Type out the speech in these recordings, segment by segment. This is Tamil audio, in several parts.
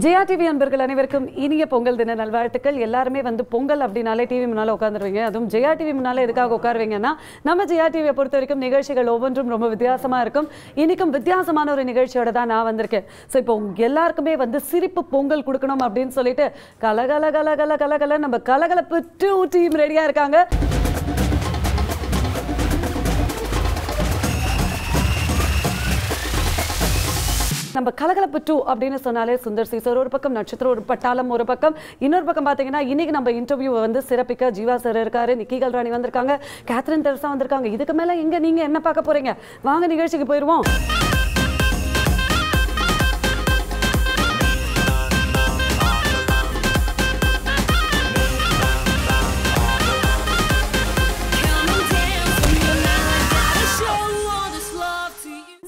ஜெயா டிவி அன்பர்கள் அனைவருக்கும் இனிய பொங்கல் தின நல்வாழ்த்துக்கள். எல்லாருமே வந்து பொங்கல் அப்படின்னாலே டிவி முன்னால உட்காந்துருவீங்க அதுவும் ஜெயா டிவி முன்னால எதுக்காக உட்காருவீங்கன்னா நம்ம ஜெயா டிவியை பொறுத்த வரைக்கும் நிகழ்ச்சிகள் ஒவ்வொன்றும் ரொம்ப வித்தியாசமா இருக்கும். இன்னைக்கும் வித்தியாசமான ஒரு நிகழ்ச்சியோட தான் நான் வந்திருக்கேன். ஸோ இப்போ எல்லாருக்குமே வந்து சிரிப்பு பொங்கல் கொடுக்கணும் அப்படின்னு சொல்லிட்டு கலகல கல கல கல கல நம்ம கலகலப்பு டூ டீம் ரெடியா இருக்காங்க. நம்ம கலகலப்பு டூ அப்படின்னு சொன்னாலே சுந்தர் சி சார் ஒரு பக்கம் நட்சத்திரம் ஒரு பட்டாளம் ஒரு பக்கம். இன்னொரு பக்கம் பார்த்தீங்கன்னா இன்னைக்கு நம்ம இன்டர்வியூ வந்து சிறப்பிக்க ஜீவா சார் இருக்காரு நிக்கி கல்ராணி வந்திருக்காங்க கேத்ரின் தெரசா வந்திருக்காங்க. இதுக்கு மேல எங்க நீங்க என்ன பார்க்க போறீங்க? வாங்க நிகழ்ச்சிக்கு போயிருவோம்.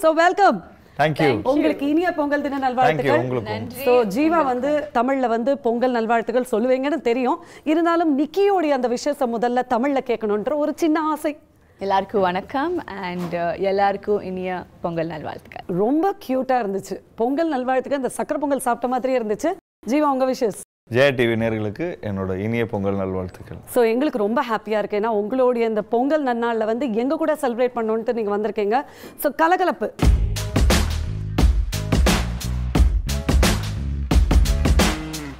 ஸோ வெல்கம் தேங்க்யூ உங்களுக்கு இனிய பொங்கல் தின நல்வாழ்த்துக்கள். ஸோ ஜீவா வந்து தமிழ்ல வந்து பொங்கல் நல்வாழ்த்துக்கள் சொல்லுவீங்கன்னு தெரியும். இருந்தாலும் நிக்கியோடைய அந்த விஷயத்தை முதல்ல தமிழ்ல கேட்கணுன்ற ஒரு சின்ன ஆசை. எல்லாருக்கும் வணக்கம் அண்ட் எல்லாருக்கும் இனிய பொங்கல் நல்வாழ்த்துக்கள். ரொம்ப கியூட்டா இருந்துச்சு. பொங்கல் நல்வாழ்த்துக்கு அந்த சக்கரை பொங்கல் சாப்பிட்ட மாதிரியே இருந்துச்சு. ஜீவா உங்க விஷஸ் ஜெயா டிவி நேர்களுக்கு என்னோட இனிய பொங்கல் நல்வாழ்த்துக்கள். ஸோ எங்களுக்கு ரொம்ப ஹாப்பியாக இருக்கு. ஏன்னா உங்களுடைய இந்த பொங்கல் நன்னாளில் வந்து எங்க கூட செலிப்ரேட் பண்ணணுன்ட்டு நீங்கள் வந்திருக்கீங்க. ஸோ கலகலப்பு.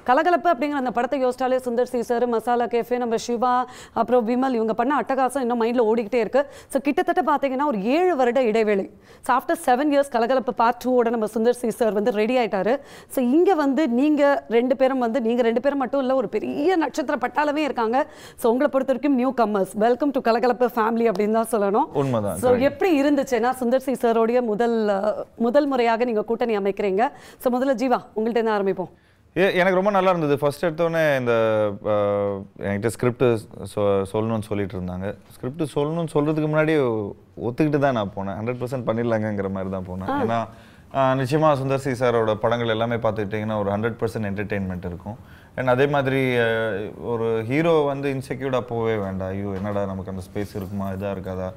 கலகலப்பு அப்படிங்கிற அந்த படத்தை யோசிச்சாலே Sundar C sir masala cafe நம்ம சிவா அப்புறம் விமல் இவங்க பண்ண அட்டகாசம் இன்னும் மைண்டில் ஓடிக்கிட்டே இருக்கு. ஸோ கிட்டத்தட்ட பார்த்தீங்கன்னா ஒரு ஏழு வருட இடைவேளை. So after seven years Kalakalappu part டூவோட நம்ம சுந்தர் சி சார் வந்து ரெடி ஆயிட்டாரு. ஸோ இங்கே வந்து நீங்கள் ரெண்டு பேரும் வந்து நீங்கள் ரெண்டு பேரும் மட்டும் இல்லை ஒரு பெரிய நட்சத்திர பட்டாளமே இருக்காங்க. ஸோ உங்களை பொறுத்த வரைக்கும் newcomers welcome to Kalakalappu family அப்படின்னு தான் சொல்லணும். ஸோ எப்படி இருந்துச்சுன்னா சுந்தர் சி சாரோடைய முதல் முதல் முறையாக நீங்கள் கூட்டணி அமைக்கிறீங்க. ஸோ முதல்ல ஜீவா உங்கள்ட்ட இருந்து ஆரம்பிப்போம். எனக்கு ரொம்ப நல்லா இருந்தது. ஃபர்ஸ்ட் எடுத்தோடனே இந்த என்கிட்ட ஸ்கிரிப்ட் சொல்லணும்னு சொல்லிட்டு இருந்தாங்க. ஸ்கிரிப்ட் சொல்லணும்னு சொல்கிறதுக்கு முன்னாடி ஒத்துக்கிட்டு தான் நான் போனேன். ஹண்ட்ரட் பர்சன்ட் பண்ணிடலாங்கங்கிற மாதிரி தான் போனேன். ஏன்னா ஆஹ், நிச்சயமா சுந்தர் சி சாரோட படங்கள் எல்லாமே பார்த்துக்கிட்டிங்கன்னா ஒரு ஹண்ட்ரட் பர்சன்ட் என்டர்டெயின்மெண்ட் இருக்கும். அண்ட் அதே மாதிரி ஒரு ஹீரோ வந்து இன்செக்யூர்டாக போகவே வேண்டாம். ஐயோ என்னடா நமக்கு அந்த ஸ்பேஸ் இருக்குமா? இதாக இருக்காதா?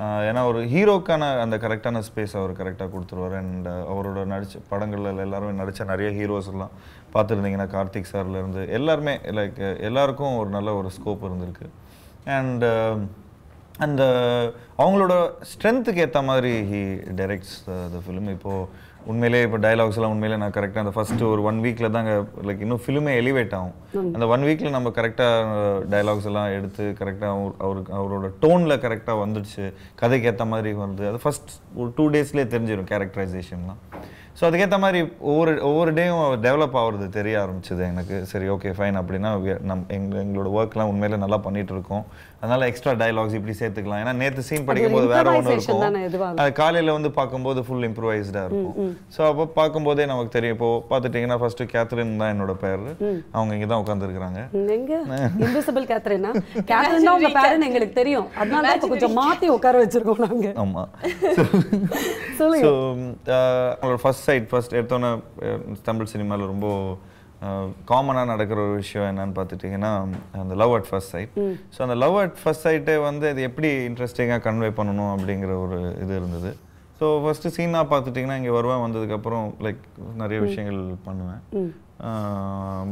ஏன்னா ஒரு ஹீரோக்கான அந்த கரெக்டான ஸ்பேஸ் அவர் கரெக்டாக கொடுத்துருவார். அண்ட் அவரோட நடிச்ச படங்கள்ல எல்லாருமே நடித்த நிறைய ஹீரோஸ் எல்லாம் பார்த்துருந்தீங்கன்னா கார்த்திக் சார்லேருந்து எல்லாருமே லைக் எல்லாருக்கும் ஒரு நல்ல ஒரு ஸ்கோப் இருந்திருக்கு. அண்ட் அந்த அவங்களோட ஸ்ட்ரென்த்துக்கு ஏற்ற மாதிரி ஹி டைரக்ட்ஸ் த ஃபிலிம் இப்போது உண்மையிலே இப்போ டைலாக்ஸ் எல்லாம் உண்மையிலே நான் கரெக்டாக அந்த ஃபர்ஸ்ட் ஒரு ஒன் வீக்கில் தாங்க லைக் இன்னும் ஃபிலிமே எலிவேட் ஆகும். அந்த ஒன் வீக்கில் நம்ம கரெக்டாக டைலாக்ஸ் எல்லாம் எடுத்து கரெக்டாக அவருக்கு அவரோட டோனில் கரெக்டாக வந்துடுச்சு கதைக்கு ஏற்ற மாதிரி வருது. அது ஃபர்ஸ்ட் ஒரு டூ டேஸ்லேயே தெரிஞ்சிடும் கேரக்டரைசேஷன்லாம் ஸோ அதுக்கேற்ற மாதிரி ஒவ்வொரு ஒவ்வொரு டேயும் டெவலப் ஆகுறது தெரிய ஆரம்பிச்சது எனக்கு. சரி ஓகே ஃபைன் அப்படின்னா நம் எங்க எங்களோட ஒர்க்லாம் உண்மையில நல்லா பண்ணிட்டு இருக்கோம். அதனால எக்ஸ்ட்ரா டைலாக்ஸ் இப்படி சேர்த்துக்கலாம். ஏன்னா நேற்று சீன் படிக்கும்போது வேற ஒன்று இருக்கும். எதுவா அது காலையில வந்து பார்க்கும்போது ஃபுல் இம்ப்ரூவைஸ்டாக இருக்கும். ஸோ அப்போ பார்க்கும்போதே நமக்கு தெரியும். இப்போ பார்த்துட்டிங்கன்னா ஃபர்ஸ்ட் கேத்ரின் தான் என்னோட பேர் அவங்க இங்கே தான் உட்காந்துருக்குறாங்க எங்க? இன்விசிபிள் கேத்ரினா கேத்ரின் தான் உங்க பேருன்னு எங்களுக்கு தெரியும். அதனால கொஞ்சம் மாத்தி உட்கார வச்சிருக்கோம் நாங்க. ஆமா. சொல்லுங்க. ஸோ அவங்களோட ஃபர்ஸ்ட் சைட் ஃபர்ஸ்ட் எடுத்தோன்னே தமிழ் சினிமாவில் ரொம்ப காமனாக நடக்கிற ஒரு விஷயம் என்னன்னு பார்த்துட்டிங்கன்னா அந்த love at first sight so அந்த லவ் அட் ஃபர்ஸ்ட் சைட்டே வந்து அது எப்படி இன்ட்ரெஸ்டிங்காக கன்வே பண்ணணும் அப்படிங்கிற ஒரு இது இருந்தது. ஸோ ஃபஸ்ட்டு சீனாக பார்த்துட்டிங்கன்னா இங்கே வருவேன் வந்ததுக்கப்புறம் லைக் நிறைய விஷயங்கள் பண்ணுவேன்.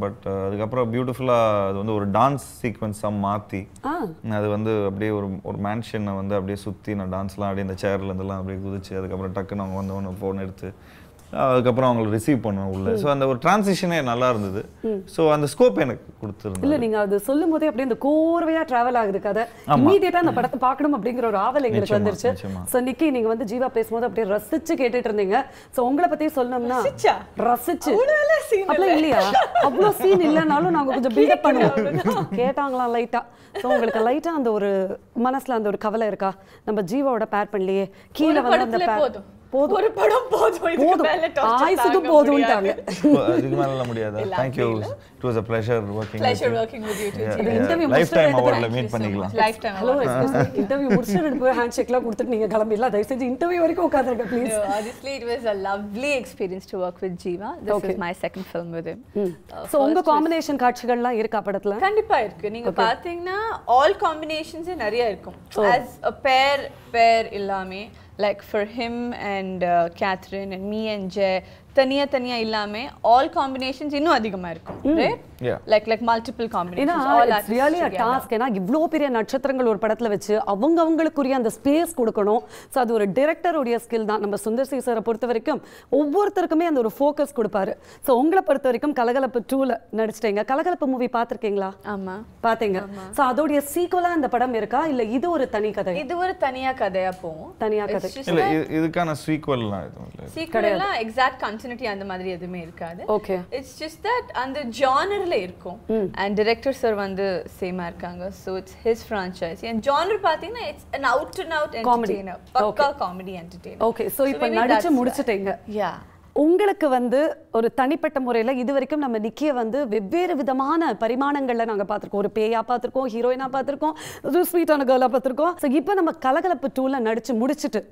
பட் அதுக்கப்புறம் பியூட்டிஃபுல்லாக அது வந்து ஒரு டான்ஸ் சீக்வன்ஸாக மாற்றி அது வந்து அப்படியே ஒரு ஒரு மேன்ஷனை வந்து அப்படியே சுற்றி நான் டான்ஸ்லாம் அப்படியே இந்த சேர்ல இருந்தெல்லாம் அப்படியே குதிச்சு அதுக்கப்புறம் டக்குன்னு அவங்க வந்து ஒன்று ஃபோன் எடுத்து அதுக்கப்புறம் அவங்களை ரிசீவ் பண்ணுவேன் உள்ள. ஸோ அந்த ஒரு டிரான்சிஷனே நல்லா இருந்தது. ஸோ அந்த ஸ்கோப் எனக்கு கொடுத்துருந்தது. இல்ல நீங்க அது சொல்லும் போதே அப்படியே இந்த கோர்வையா டிராவல் ஆகுது கதை. இமீடியட்டா அந்த படத்தை பார்க்கணும் அப்படிங்கிற ஒரு ஆவல் எங்களுக்கு வந்துருச்சு. சோ நிக்கி நீங்க வந்து ஜீவா பேசும்போது அப்படியே ரசிச்சு கேட்டுட்டு இருந்தீங்க. சோ உங்களை பத்தி சொல்லணும்னா ரசிச்சு? அப்படிலாம் இல்லையா? அவ்வளவு சீன் இல்லைனாலும் நாங்க கொஞ்சம் பில்டப் பண்ணுவோம். கேட்டாங்களாம் லைட்டா சோ உங்களுக்கு லைட்டா அந்த ஒரு மனசுல அந்த ஒரு கவலை இருக்கா? நம்ம ஜீவாவோட பேர் பண்ணலையே. கீழே வந்து அந்த pair- போதும். ஒரு படம் போதும். இதுக்கு மேல போதும் torture ஆயுசுக்கு போதும்ட்டாங்க அதுக்கு மேலே முடியாதா? Thank you it was a pleasure working Pleasure working with you. too. interview lifetime அவார்டில் meet so பண்ணிக்கலாம். Much. Lifetime hello. இன்டர்வியூ முடிச்சுட்டு போய் ஹேண்ட் ஷேக்லாம் கொடுத்துட்டு நீங்க கிளம்பிடலாம். தயவு செஞ்சு இன்டர்வியூ வரைக்கும் உட்காந்துருங்க please honestly, it was a lovely experience to work with Jeeva. This Okay. is my second film with him. Uh, so உங்க காம்பினேஷன் காட்சிகள்லாம் இருக்கா படத்துல? கண்டிப்பா இருக்கு. நீங்க பாத்தீங்கன்னா ஆல் காம்பினேஷன்ஸே நிறைய இருக்கும். As a pair pair எல்லாமே like for him and Catherine and me and Jai தனியா தனியா இல்லாம ஆல் காம்பினேஷன்ஸ் இன்னும் அதிகமா இருக்கும் ரைட். லைக் லைக் மல்டிபிள் ஏன்னா combinations all it's really a task ஏன்னா இவ்வளோ பெரிய நட்சத்திரங்கள் ஒரு படத்துல வச்சு அவங்க அவங்களுக்குரிய அந்த ஸ்பேஸ் கொடுக்கணும். ஸோ அது ஒரு டிரெக்டருடைய ஸ்கில் தான். நம்ம சுந்தர் சி சாரை பொறுத்த வரைக்கும் ஒவ்வொருத்தருக்குமே அந்த ஒரு ஃபோக்கஸ் கொடுப்பாரு. ஸோ உங்களை பொறுத்த வரைக்கும் கலகலப்பு டூல நடிச்சிட்டீங்க. கலகலப்பு மூவி பார்த்துருக்கீங்களா? ஆமா. பார்த்தீங்க. ஸோ அதோடைய சீக்குவலா இந்த படம் இருக்கா? இல்ல இது ஒரு தனி கதை? இது ஒரு தனியா கதையா போகும் தனியா கதை. இல்ல இது- இதுக்கான சீக்வல்லாம் எதுவும் இல்லை. சீக்கிரம் எக்ஸாக்ட் கண்டினியூட்டி அந்த மாதிரி எதுவுமே இருக்காது. ஓகே இட்ஸ் ஜஸ்ட் தட் அந்த ஜானர்ல இருக்கும். அண்ட் டிரெக்டர் சார் வந்து சேமா இருக்காங்க. ஸோ இட்ஸ் ஹிஸ் ஃப்ரான்ச்சைஸ் என் ஜானர் பார்த்தீங்கன்னா it's an out and out. Entertainer பக்கா காமெடி என்டர்டெய்னர் ஓகே ஸோ இப்போ நடிச்சு முடிச்சிட்டீங்க. யா உங்களுக்கு வந்து ஒரு தனிப்பட்ட முறையில் இது வரைக்கும் நம்ம நிக்கிய வந்து வெவ்வேறு விதமான பரிமாணங்களில் நாங்கள் பார்த்துருக்கோம் ஒரு பேயா பார்த்துருக்கோம் ஹீரோயினாக பார்த்துருக்கோம் ஒரு ஸ்வீட்டான கேர்லாக பார்த்துருக்கோம் ஸோ இப்போ நம்ம கலகலப்பு டூவில் நடிச்சு முடிச்சிட்டு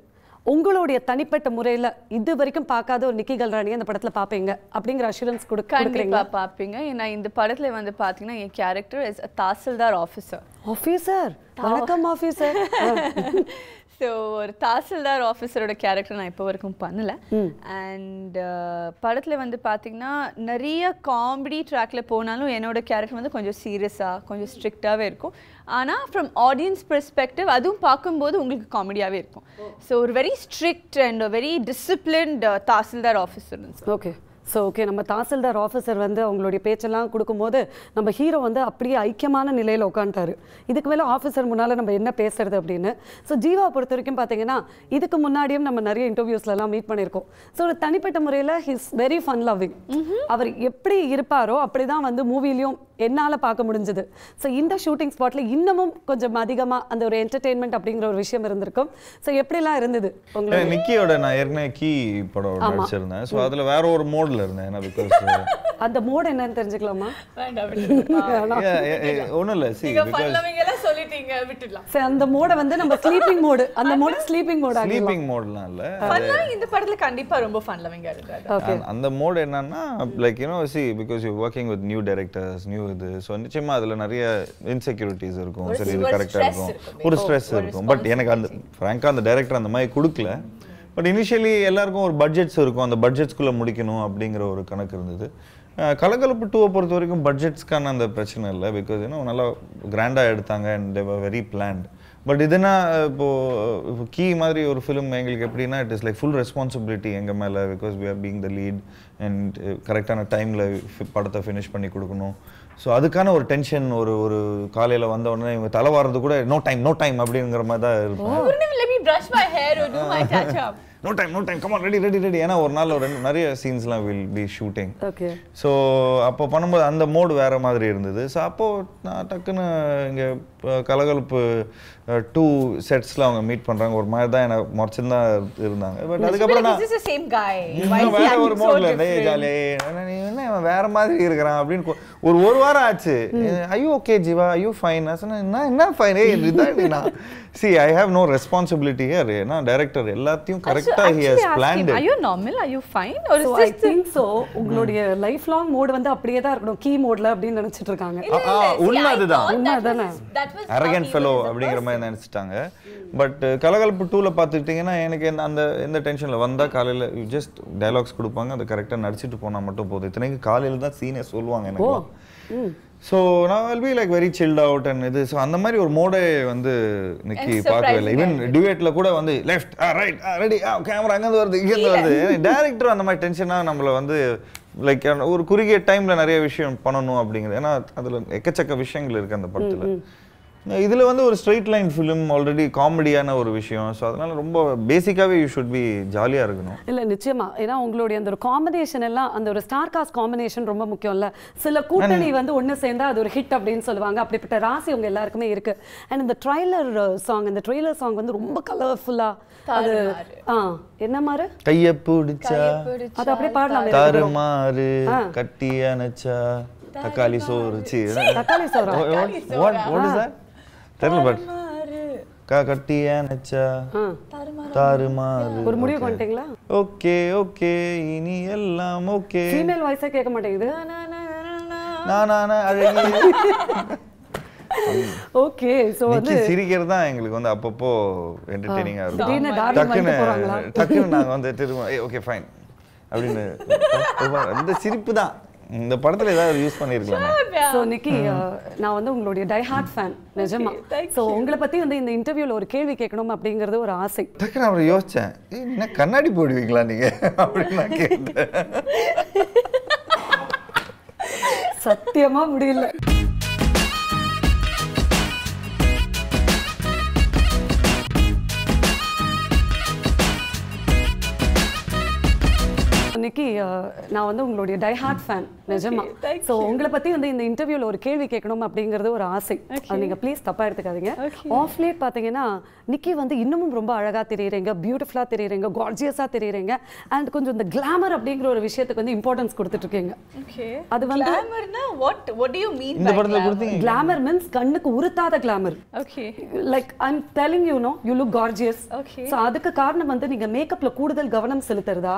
உங்களுடைய தனிப்பட்ட முறையில் இது வரைக்கும் பார்க்காத ஒரு நிக்கி கல்ராணி அந்த படத்தில் பார்ப்பீங்க அப்படிங்கிற அஷூரன்ஸ் கொடுக்க கண்டிப்பா கொடுக்குறீங்களா? பார்ப்பீங்க. ஏன்னா இந்த படத்துல வந்து பாத்தீங்கன்னா என் character is tahsildar officer officer வணக்கம் ஆஃபீஸர் ஸோ ஒரு தாசில்தார் ஆஃபீஸரோட கேரக்டர் நான் இப்போ வரைக்கும் பண்ணல. அண்ட் படத்தில் வந்து பார்த்தீங்கன்னா நிறைய காமெடி ட்ராக்ல போனாலும் என்னோட கேரக்டர் வந்து கொஞ்சம் சீரியஸாக கொஞ்சம் ஸ்ட்ரிக்டாகவே இருக்கும். ஆனால் ஃப்ரம் ஆடியன்ஸ் பெர்ஸ்பெக்டிவ் அதுவும் பார்க்கும்போது உங்களுக்கு காமெடியாகவே இருக்கும். ஸோ ஒரு very strict and very disciplined tahsildar officer okay so okay நம்ம தாசில்தார் ஆஃபீஸர் வந்து அவங்களுடைய பேச்செல்லாம் கொடுக்கும்போது நம்ம ஹீரோ வந்து அப்படியே ஐக்கியமான நிலையில் உட்காந்துட்டாரு இதுக்கு மேலே ஆஃபீஸர் முன்னால் நம்ம என்ன பேசுறது அப்படின்னு. ஸோ ஜீவா பொறுத்த வரைக்கும் பார்த்தீங்கன்னா இதுக்கு முன்னாடியும் நம்ம நிறைய இன்டர்வியூஸ்லலாம் மீட் பண்ணியிருக்கோம். ஸோ ஒரு தனிப்பட்ட முறையில் ஹிஸ் வெரி ஃபன் லவ்விங் அவர் எப்படி இருப்பாரோ அப்படி தான் வந்து மூவிலையும் என்னால் பார்க்க முடிஞ்சது. ஸோ இந்த ஷூட்டிங் ஸ்பாட்டில் இன்னமும் கொஞ்சம் அதிகமாக அந்த ஒரு என்டர்டெயின்மெண்ட் அப்படிங்கிற ஒரு விஷயம் இருந்திருக்கும். ஸோ எப்படிலாம் இருந்தது உங்களுக்கு நிக்கியோட நான் ஏற்கனவே கீ படம் நடிச்சிருந்தேன். ஸோ அதுல வேற ஒரு மோட்ல இருந்தேன். ஏன்னா பிகாஸ் அந்த மோட் என்னன்னு தெரிஞ்சுக்கலாமா? ஒன்றும் இல்லை சி பிகாஸ் எல்லாம் சொல்லிட்டீங்க விட்டுடலாம். சரி அந்த மோட வந்து நம்ம ஸ்லீப்பிங் மோடு அந்த மோட ஸ்லீப்பிங் மோட் ஸ்லீப்பிங் மோட்லாம் இல்லை. இந்த படத்துல கண்டிப்பா ரொம்ப ஃபன் லவிங்கா அந்த- மோட் என்னன்னா like you know see because you working with new directors new இது ஸோ நிச்சயமா அதுல நிறைய இன்செக்யூரிட்டிஸ் இருக்கும். சரி இது கரெக்டாக இருக்கும். ஒரு ஸ்ட்ரெஸ் இருக்கும். பட் எனக்கு அந்த ஃப்ராங்காக அந்த டைரக்டர் அந்த மாதிரி கொடுக்கல. பட் இனிஷியலி எல்லாருக்கும் ஒரு பட்ஜெட்ஸ் இருக்கும். அந்த பட்ஜெட்ஸ்குள்ளே முடிக்கணும் அப்படிங்கிற ஒரு கணக்கு இருந்தது. கலகலப்பு டூவை பொறுத்த வரைக்கும் பட்ஜெட்ஸ்க்கான அந்த பிரச்சனை இல்லை. பிகாஸ் ஏன்னா நல்லா கிராண்டாக எடுத்தாங்க அண்ட் வெரி பிளான்ட் பட் இதுனா இப்போ இப்போ கீ மாதிரி ஒரு ஃபிலிம் எங்களுக்கு எப்படின்னா it is like full responsibility எங்கள் மேலே. Because we are being the lead and கரெக்டான டைமில் படத்தை ஃபினிஷ் பண்ணி கொடுக்கணும். ஸோ அதுக்கான ஒரு டென்ஷன் ஒரு ஒரு காலையில் வந்த உடனே இவங்க தலை வாரது கூட நோ டைம் நோ டைம் அப்படிங்கிற மாதிரி தான் இருப்பேன். Up. No time no time come on ready ready ready ஏன்னா ஒரு நாள் ஒரு ரெண்டு நிறைய சீன்ஸ்லாம் will be shooting okay so அப்போ பண்ணும்போது அந்த மோடு வேற மாதிரி இருந்தது. ஸோ அப்போது நான் டக்குன்னு இங்கே கலகலப்பு டூ செட்ஸில் அவங்க மீட் பண்ணுறாங்க ஒரு மாதிரி தான் எனக்கு முறைச்சுதான் இருந்தாங்க. பட் அதுக்கப்புறம் நான் வேற ஒரு மோட்ல? ஜாலி நீ என்ன மாதிரி இருக்கிறான் அப்படின்னு ஒரு ஒரு வாரம் ஆச்சு. ஐயோ ஓகே ஜீவா? ஐயோ ஃபைன் நான் சொன்னேன் என்ன என்ன ஃபைன் ஏய் இதுதான் நான் see I have no responsibility here ஏன்னா டைரக்டர் எல்லாத்தையும் கரெக்டா he has planned are you normal? Are you fine? Or is so I this think so உங்களுடைய லைஃப் லாங் மோடு வந்து அப்படியே தான் இருக்கணும். கீ மோட்ல அப்படின்னு நினைச்சிட்டு இருக்காங்க. உண்மை அதுதான். உண்மை அதானே? அரகன் ஃபெலோ அப்படிங்கிற. மாதிரி நினச்சிட்டாங்க. பட் கலகலப்பு டூவில் பார்த்துக்கிட்டிங்கன்னா எனக்கு அந்த எந்த டென்ஷனில் வந்தால் காலையில் ஜஸ்ட் டைலாக்ஸ் கொடுப்பாங்க. அதை கரெக்டாக நடிச்சிட்டு போனால் மட்டும் போதும். இத்தனைக்கு காலையில் தான் சீனே சொல்லுவாங்க எனக்கு. ஸோ நான் will be like very chilled out and இது ஸோ அந்த மாதிரி ஒரு மோடே வந்து நிக்கி பார்க்கவே இல்லை. ஈவன். டியூட்ல கூட வந்து லெஃப்ட் ரைட் ரெடி கேமரா அங்கேருந்து வருது இங்கேருந்து வருது. டேரக்டர் அந்த மாதிரி டென்ஷனாக நம்மளை வந்து லைக் ஒரு குறுகிய டைமில் நிறைய விஷயம் பண்ணணும் அப்படிங்கிறது ஏன்னா அதில் எக்கச்சக்க விஷயங்கள் இருக்குது அந்த படத்தில். இதுல வந்து ஒரு ஸ்ட்ரெயிட் லைன் ஃபிலிம் ஆல்ரெடி காமெடியான ஒரு விஷயம். ஸோ அதனால ரொம்ப பேசிக்காவே யூ ஷுட் பி ஜாலியா இருக்கணும். இல்ல நிச்சயமா. ஏன்னா உங்களுடைய அந்த ஒரு காம்பினேஷன் எல்லாம் அந்த ஒரு ஸ்டார் காஸ்ட் காம்பினேஷன் ரொம்ப முக்கியம்ல. சில கூட்டணி வந்து ஒண்ணு சேர்ந்தா அது ஒரு ஹிட் அப்படின்னு சொல்லுவாங்க. அப்படிப்பட்ட ராசி உங்க எல்லாருக்குமே இருக்கு. அண்ட் இந்த ட்ரைலர் சாங் இந்த ட்ரெய்லர் சாங் வந்து ரொம்ப கலர்ஃபுல்லா அது ஆ என்ன மாதிரி கைய பிடிச்சா அது அப்படியே பாடலாம் தருமாறு கட்டி அணைச்சா தக்காளி சோறு தக்காளி சோறா? வாட் வாட் இஸ் தட் தெரியல பட் கா கட்டி அணைச்சா ஆ. தாறுமாறு ஒரு முடிவு பண்ணிட்டீங்களா? ஓகே ஓகே இனி எல்லாம் ஓகே. ஃபீமேல் வாய்ஸா கேட்க மாட்டேங்குது. நானான அழகி. ஓகே ஸோ வந்து சிரிக்கிறது தான் எங்களுக்கு வந்து அப்பப்போ என்டர்டெய்னிங்காக திடீர்னு இருக்கும் டக்குன்னு டக்குன்னு நாங்கள் வந்து திரும்ப ஓகே ஃபைன் அப்படின்னு இந்த சிரிப்பு தான். இந்த படத்துல ஏதாவது யூஸ் பண்ணியிருக்கலாம் ஸோ நிக்கி நான் வந்து உங்களுடைய டை ஹார்ட் ஃபேன் நிஜமா. ஸோ உங்களை பத்தி வந்து இந்த இன்டர்வியூல ஒரு கேள்வி கேட்கணும் அப்படிங்கிறது ஒரு ஆசை. டக்குன்னு அப்புறம் யோசிச்சேன். என்ன கண்ணாடி போடுவீங்களா நீங்க? அப்படின்னு நான் கேட்டேன். சத்தியமா முடியல. நிக்கி அஹ், நான் வந்து உங்களுடைய டை ஹார்ட் ஃபேன் நிஜமா. ஸோ உங்களை பத்தி வந்து இந்த இன்டர்வியூல ஒரு கேள்வி கேட்கணும் அப்படிங்கிறது ஒரு ஆசை. நீங்க ப்ளீஸ் தப்பா எடுத்துக்காதீங்க. ஆஃப் லேட் பாத்தீங்கன்னா நிக்கி வந்து இன்னமும் ரொம்ப அழகா தெரியுறீங்க பியூட்டிஃபுல்லா தெரியுறீங்க கார்ஜியஸா தெரியுறீங்க. அண்ட் கொஞ்சம் இந்த கிளாமர் அப்படிங்கிற ஒரு விஷயத்துக்கு வந்து இம்பார்ட்டன்ஸ் கொடுத்துட்டு இருக்கீங்க ஓகே அது வந்து- கிளாமர்னா what what do you mean இந்த படத்துல கொடுத்தீங்க. கிளாமர் மீன்ஸ் கண்ணுக்கு உறுத்தாத glamour okay like I'm telling you no you look gorgeous. So அதுக்கு காரணம் வந்து நீங்க மேக்கப்ல கூடுதல் கவனம் செலுத்துறதா?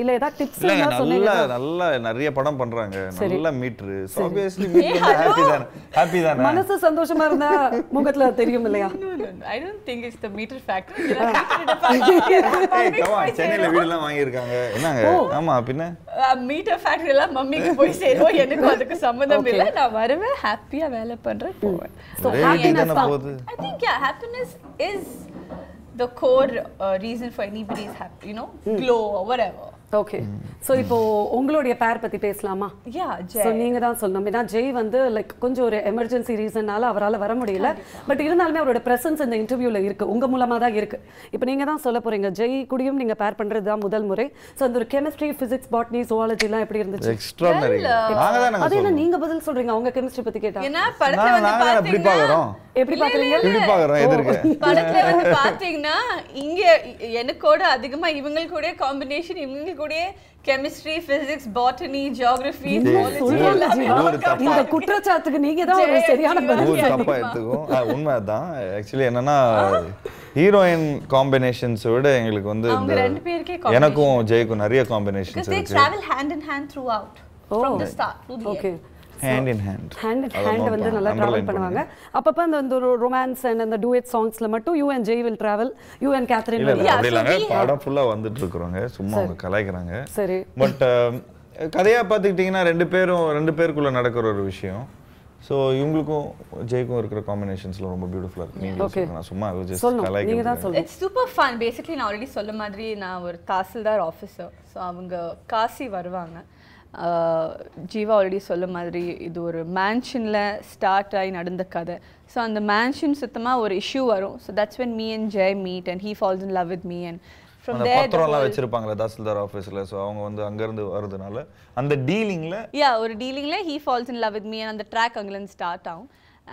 இல்ல ஏதாவது டிப்ஸ் இருந்தா சொன்னீங்க நல்லா நல்லா நிறைய படம் பண்றாங்க. நல்ல மீட்ரு ஸோ ஆப்வியஸ்லி மீட் ஹாப்பி தானே? ஹாப்பி தானே? மனசு சந்தோஷமா இருந்தா முகத்துல தெரியும் இல்லையா? No, no, no. I don't think it's the meter factor. ஏய், come on, சென்னையில வீடெல்லாம் வாங்கியிருக்காங்க. என்னங்க? ஆமா பின்ன? மீட்டர் ஃபேக்டரி எல்லாம் மம்மிக்கு போய் சேரும். எனக்கு அதுக்கு சம்மந்தம் இல்லை. நான் வருவேன். ஹாப்பியா வேலை பண்றேன் போவேன். தான். போகுது? I think yeah, happiness is the core uh, reason for anybody's happy, you know, glow or whatever. Okay so இப்போ உங்களுடைய பேர் பத்தி பேசலாமா? Yeah, so Jay. நீங்க தான் சொல்லணும். ஏன்னா ஜெய் வந்து லைக் கொஞ்சம் ஒரு எமர்ஜென்சி ரீசன்னால அவரால வர முடியல. பட் இருந்தாலுமே அவரோட பிரசன்ஸ் இந்த இன்டர்வியூல இருக்கு. உங்க மூலமா தான் இருக்கு. இப்போ நீங்க தான் சொல்ல போறீங்க ஜெய் கூடயும் நீங்க பேர் பண்றது தான் முதல் முறை. ஸோ அந்த ஒரு கெமிஸ்ட்ரி பிசிக்ஸ் பாட்னி எல்லாம் எப்படி இருந்துச்சு? எக்ஸ்ட்ராடனரி நாங்க தான் அது என்ன நீங்க பதில் சொல்றீங்க? அவங்க கெமிஸ்ட்ரி பத்தி கேட்டா. ஏன்னா படத்துல வந்து எப்படி பாக்குறீங்க? இப்படி பாக்குறோம்? எதிர்க்க படத்துல வந்து பாத்தீங்கன்னா இங்க எனக்கோட அதிகமா இவங்க கூட காம்பினேஷன் இவங்க கூட கெமிஸ்ட்ரி பிசிக்ஸ் பாட்டனி ஜியோகிராஃபி இந்த குற்றச்சாட்டுக்கு நீங்க தான் ஒரு சரியான. பதில் தப்பா எடுத்துக்கும். ஆ, உண்மை அதான் ஆக்சுவலி என்னன்னா ஹீரோயின் காம்பினேஷன்ஸை விட எங்களுக்கு வந்து எனக்கும் ஜெய்க்கும் நிறைய காம்பினேஷன்ஸ் இருக்கு. hand in hand throughout from the start to the okay. Hand in hand hand hand வந்து நல்லா ட்ராவல் பண்ணுவாங்க. அப்பப்போ அந்த அந்த ஒரு ரொமான்ஸ் அண்ட் அந்த டூயட் சாங்ஸ்ல மட்டும் you and Jai will travel you and Catherine இல்ல படம் ஃபுல்லா வந்துட்டு இருக்கிறோங்க சும்மா அவங்க கலாய்க்கிறாங்க. சரி. பட் கதையா பார்த்துக்கிட்டிங்கன்னா ரெண்டு பேரும் ரெண்டு பேருக்குள்ள நடக்கிற ஒரு விஷயம். ஸோ இவங்களுக்கும் ஜெய்க்கும் இருக்கிற காம்பினேஷன்ஸ்ல ரொம்ப பியூட்டிஃபுல்லா இருக்கு. நீங்க Okay. நான் சும்மா just it's super fun basically நான் ஆல்ரெடி சொல்ல மாதிரி நான் ஒரு தாசில்தார் ஆஃபீஸர் ஸோ அவங்க காசி வருவாங்க. ஜீவா ஆல்ரெடி சொல்ல மாதிரி இது ஒரு மேன்ஷனில் ஸ்டார்ட் ஆகி நடந்த கதை. ஸோ அந்த மேன்ஷன் சுத்தமாக ஒரு இஷ்யூ வரும். So that's when me and Jai meet and he falls in love with me and அந்த பத்திரம்லாம் வச்சிருப்பாங்களே தாசில்தார் ஆஃபீஸில் ஸோ அவங்க வந்து அங்கேருந்து வர்றதுனால அந்த டீலிங்கில் யா ஒரு டீலிங்கில் he falls in love with me அந்த ட்ராக் அங்கேருந்து ஸ்டார்ட் ஆகும்.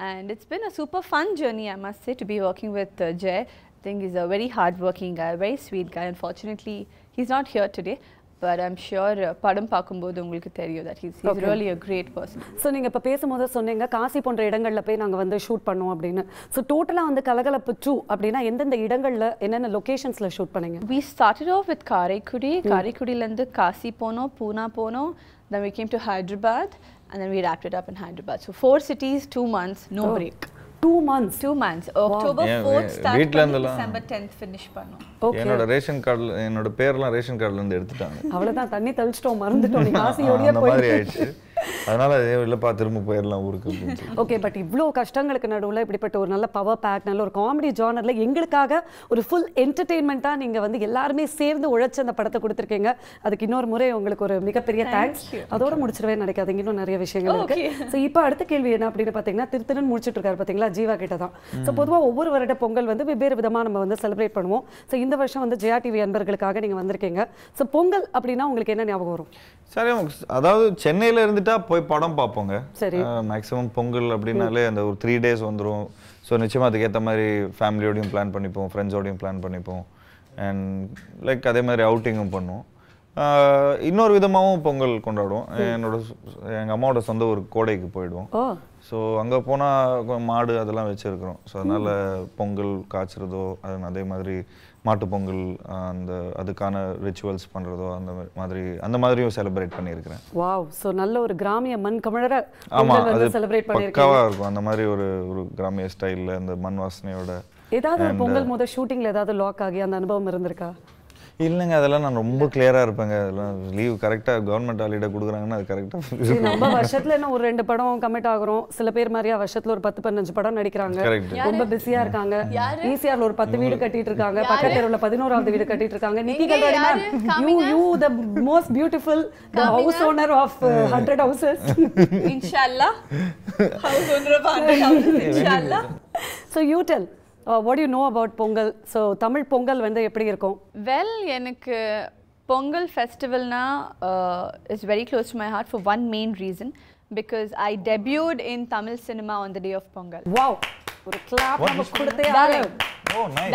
And it's been a super fun journey I must say to be working with Jai think is a very hard working guy very sweet guy. Unfortunately he's not here today. but i'm sure uh, படம் பார்க்கும்போது உங்களுக்கு தெரியும் he's, he's Okay. really a great person. So நீங்க இப்ப பேசும்போது சொன்னீங்க காசி போன்ற இடங்கள்ல போய் நாங்க வந்து ஷூட் பண்ணோம் அப்படின்னு. ஸோ டோட்டலா வந்து கலகலப்பு டூ அப்படின்னா எந்தெந்த இடங்கள்ல என்னென்ன லொகேஷன்ஸ்ல ஷூட் பண்ணீங்க? We started off with Karaikudi காரைக்குடியிலேருந்து Kashi போனோம் பூனா போனோம். Then we came to hyderabad and then we wrapped it up in hyderabad. So four cities two months no break. Two months two months. October ஏன் 4th வீ- start வீட்ல பண்ணி december 10th finish பண்ணோம். என்னோட ரேஷன் கார்டில் என்னோட பேர்லாம் ரேஷன் கார்டுல இருந்து எடுத்துட்டாங்க. அவ்வளவுதான் தண்ணி தெளிச்சிட்டோம் மறந்துட்டோம். நீ ஆ, காசியோடய அதனால இல்லப்பா திரும்ப போயிடலாம் ஊருக்கு. ஓகே பட் இவ்வளோ கஷ்டங்களுக்கு நடுவுல இப்படிப்பட்ட ஒரு நல்ல பவர் பேக் நல்ல ஒரு காமெடி ஜானர்ல எங்களுக்காக ஒரு ஃபுல் என்டர்டெயின்மெண்ட்டாக நீங்க வந்து எல்லாருமே சேர்ந்து உழைச்சு அந்த படத்தை கொடுத்துருக்கீங்க. அதுக்கு இன்னொரு முறை உங்களுக்கு ஒரு மிகப்பெரிய தேங்க்ஸ் அதோட முடிச்சிடவே நினைக்காதீங்க இன்னும் நிறைய விஷயங்கள் இருக்கு. ஸோ இப்போ அடுத்த கேள்வி என்ன அப்படின்னு பார்த்தீங்கன்னா திரு திருன்னு முடிச்சிட்டு இருக்காரு பார்த்தீங்களா ஜீவா கிட்ட தான் ஸோ பொதுவாக ஒவ்வொரு வருட பொங்கல் வந்து வெவ்வேறு விதமாக நம்ம வந்து செலிப்ரேட் பண்ணுவோம். ஸோ இந்த வருஷம் வந்து ஜெயா டிவி அன்பர்களுக்காக நீங்க வந்திருக்கீங்க. ஸோ பொங்கல் அப்படின்னா உங்களுக்கு என்ன ஞாபகம் வரும்? சரி அதாவது சென்னையில இருந்துட்டா போய் படம் பார்ப்போங்க. சரி. மேக்ஸிமம் பொங்கல் அப்படின்னாலே அந்த ஒரு த்ரீ டேஸ் வந்துரும். ஸோ நிச்சயமா அதுக்கேற்ற மாதிரி ஃபேமிலியோடையும் பிளான் பண்ணிப்போம் ஃப்ரெண்ட்ஸோடையும் பிளான் பண்ணிப்போம். அண்ட் லைக் அதே மாதிரி அவுட்டிங்கும் பண்ணுவோம். இன்னொரு விதமாகவும் பொங்கல் கொண்டாடுவோம். என்னோட சொ- எங்க அம்மாவோட சொந்த ஊர் கோடைக்கு போயிடுவோம். ஸோ அங்கே போனால் மாடு அதெல்லாம் வச்சுருக்கிறோம். ஸோ அதனால் பொங்கல் காய்ச்சறதோ அதே மாதிரி மாட்டுப் பொங்கல் ஆஹ் அந்த அதுக்கான ரிச்சுவல்ஸ் பண்ணுறதோ அந்த மாதிரி அந்த மாதிரியும் செலிப்ரேட் பண்ணியிருக்கிறேன். வாவ் ஸோ நல்ல ஒரு கிராமிய மண் கமழற ஆமாம் அது வந்து செலிப்ரேட் பக்காவாக இருக்கும். அந்த மாதிரி ஒரு ஒரு கிராமிய ஸ்டைலில் அந்த மண் வாசனையோட ஏதாவது ஒரு பொங்கல் முத ஷூட்டிங்ல ஏதாவது லாக் ஆகி அந்த அனுபவம் இருந்திருக்கா? இல்லைங்க அதெல்லாம் நான் ரொம்ப கிளியராக இருப்பேங்க. அதெல்லாம் லீவ் கரெக்டாக கவர்மெண்ட் ஹாலிடே கொடுக்குறாங்கன்னா அது சரி, கரெக்டாக நம்ம வருஷத்துல என்ன ஒரு ரெண்டு படம் கமிட் ஆகுறோம். சில பேர் மாதிரியா வருஷத்துல ஒரு பத்து பதினஞ்சு படம் நடிக்கிறாங்க. ரொம்ப பிஸியா இருக்காங்க. ஈசிஆர்ல ஒரு பத்து வீடு கட்டிட்டு இருக்காங்க பக்கத்து தெருவுல பதினோராவது வீடு கட்டிட்டு இருக்காங்க நிக்கி எங்க கல்வாடி? Ma'am you you the most beautiful the house owner of hundred houses இன்ஷால்லா house owner of hundred houses இன்ஷால்லா so you tell what you know about Pongal so Tamil Pongal வந்து எப்படி இருக்கும்? வெல் எனக்கு Pongal ஃபெஸ்டிவல்னா is very close to my heart for one main reason because I debuted in Tamil cinema on the day of Pongal wow ஒரு கிளாப் கொடுத்தே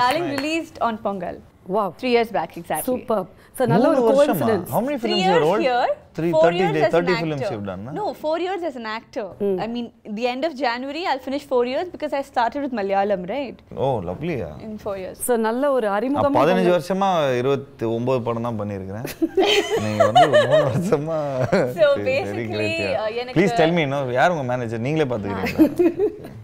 darling released on Pongal wow three years back exactly super so நல்ல ஒரு coincidence How many Three films you years rolled? here, Three, four 30 years days, as 30 an films actor. you've done, no? No, four years as an actor. I mean, the end of January, I'll finish four years because I started with Malayalam, right? Oh லவ்லியா In four years. So நல்ல ஒரு அறிமுகம் பதினஞ்சு வருஷமா இருபத்தி ஒன்பது படம் தான் பண்ணியிருக்கிறேன் நீங்க வந்து மூணு வருஷமா So basically, uh, எனக்கு- ப்ளீஸ் டெல் மீ நோ யார் உங்க மேனேஜர் நீங்களே பாத்துக்கிறீங்களா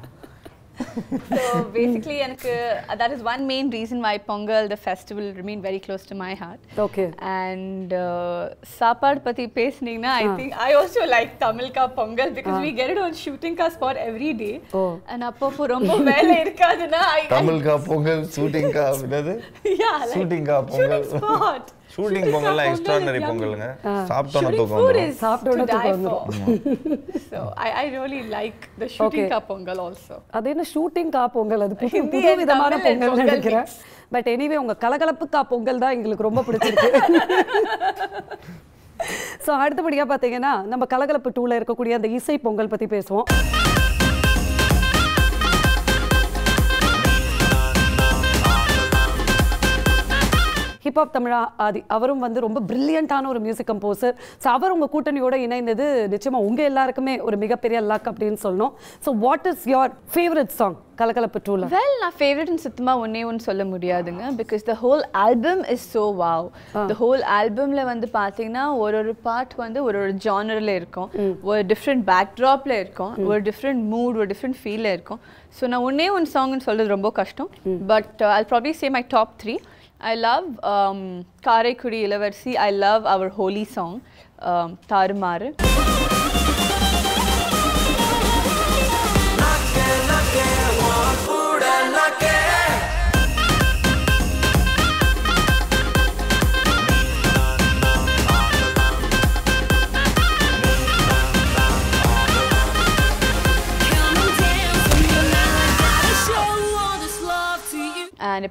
so basically, எனக்கு, uh, that is one main reason why Pongal, the festival, remain very close to my heart. Okay And uh, சாப்பாடு பத்தி பேசுனீங்கன்னா I think I also like Tamil ka Pongal because we get it on shooting ka spot every day. Oh. And அப்பப்போ ரொம்ப வேலை இருக்காதுன்னா I- தமிழ்கா பொங்கல் ஷூட்டிங்கா என்னது Yeah, like ஷூட்டிங்கா பொங்கல் shooting spot. ஷூட்டிங் பொங்கல்லாம் எக்ஸ்ட்ரானரி பொங்கலுங்க. Shooting தூக்கம் வந்துரும். die தூக்கம். So I, I really like the shooting Okay. ka Pongal also. அது என்ன ஷூட்டிங் கா பொங்கல் அது புது புது விதமான பொங்கல் பொங்கல் நினைக்கிறேன். பட் எனிவே உங்க கலகலப்பு கா பொங்கல் தான் எங்களுக்கு ரொம்ப பிடிச்சிருக்கு. ஸோ அடுத்தபடியா பார்த்தீங்கன்னா நம்ம கலகலப்பு டூல இருக்கக்கூடிய அந்த இசை பொங்கல் பத்தி பேசுவோம். ஹிப்ஹாப் தமிழா ஆதி அவரும் வந்து ரொம்ப பிரில்லியண்டான ஒரு மியூசிக் கம்போசர் ஸோ அவர் உங்க கூட்டணியோட இணைந்தது நிச்சயமா உங்க எல்லாருக்குமே ஒரு மிகப்பெரிய லக் அப்படின்னு சொல்லணும். So what is your favourite song Kalakalappu டூல வெல் நான் ஃபேவரட்னு சுத்தமாக ஒன்றே ஒன்று சொல்ல முடியாதுங்க. Because the whole album is so wow the whole ஆல்பமில் வந்து பார்த்தீங்கன்னா ஒரு ஒரு பார்ட் வந்து ஒரு ஒரு ஜானரில் இருக்கும். ஒரு டிஃப்ரெண்ட் பேக்ட்ராப்பில் இருக்கும். ஒரு டிஃப்ரெண்ட் மூட் ஒரு டிஃப்ரெண்ட் ஃபீலில் இருக்கும். ஸோ நான் ஒன்றே ஒன்று சாங்னு சொல்கிறது ரொம்ப கஷ்டம். But I probably say my top three I love um, Kare Kuri Ilavarsi. I love our holy song, um,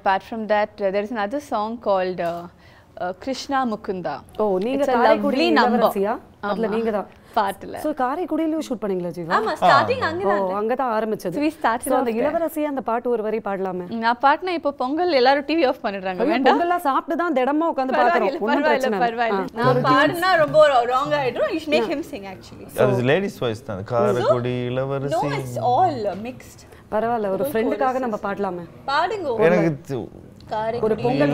apart from that, uh, there is another song called uh, uh, Krishna Mukunda. ஓ நீங்க காரைக்குடி. இளவரசியா? அதுல. நீங்க தான் பாட்டுல. ஸோ காரைக்குடியிலயும் ஷூட் பண்ணீங்களா ஜீவா? ஆமா ஸ்டார்டிங் ஓ அங்கதான் அங்கதான் ஆரம்பிச்சது. So we started ஸோ அந்த off there. இளவரசி அந்த பாட்டு ஒரு வரி பாடலாமே? நான் பாட்டுனா இப்போ பொங்கல் எல்லாரும் டிவி ஆஃப் பண்ணிடுறாங்க. வேண்டாம். பொங்கல்லாம் சாப்பிட்டு தான் திடமா உட்காந்து பரவாயில்ல பாக்குறோம். பரவாயில்ல பிரச்சனை இல்லை. பரவாயில்ல. நான் பாடுனா ரொம்ப ராங் ஆயிடும். You make him sing actually அது லேடிஸ் வாய்ஸ் தான். Karaikudi no Ilavarasi. It's all mixed பரவாயில்ல ஒரு ஃப்ரெண்டுக்காக நம்ம பாடலாமே பாடுங்க எனக்கு தி- ஒரு பொங்கல்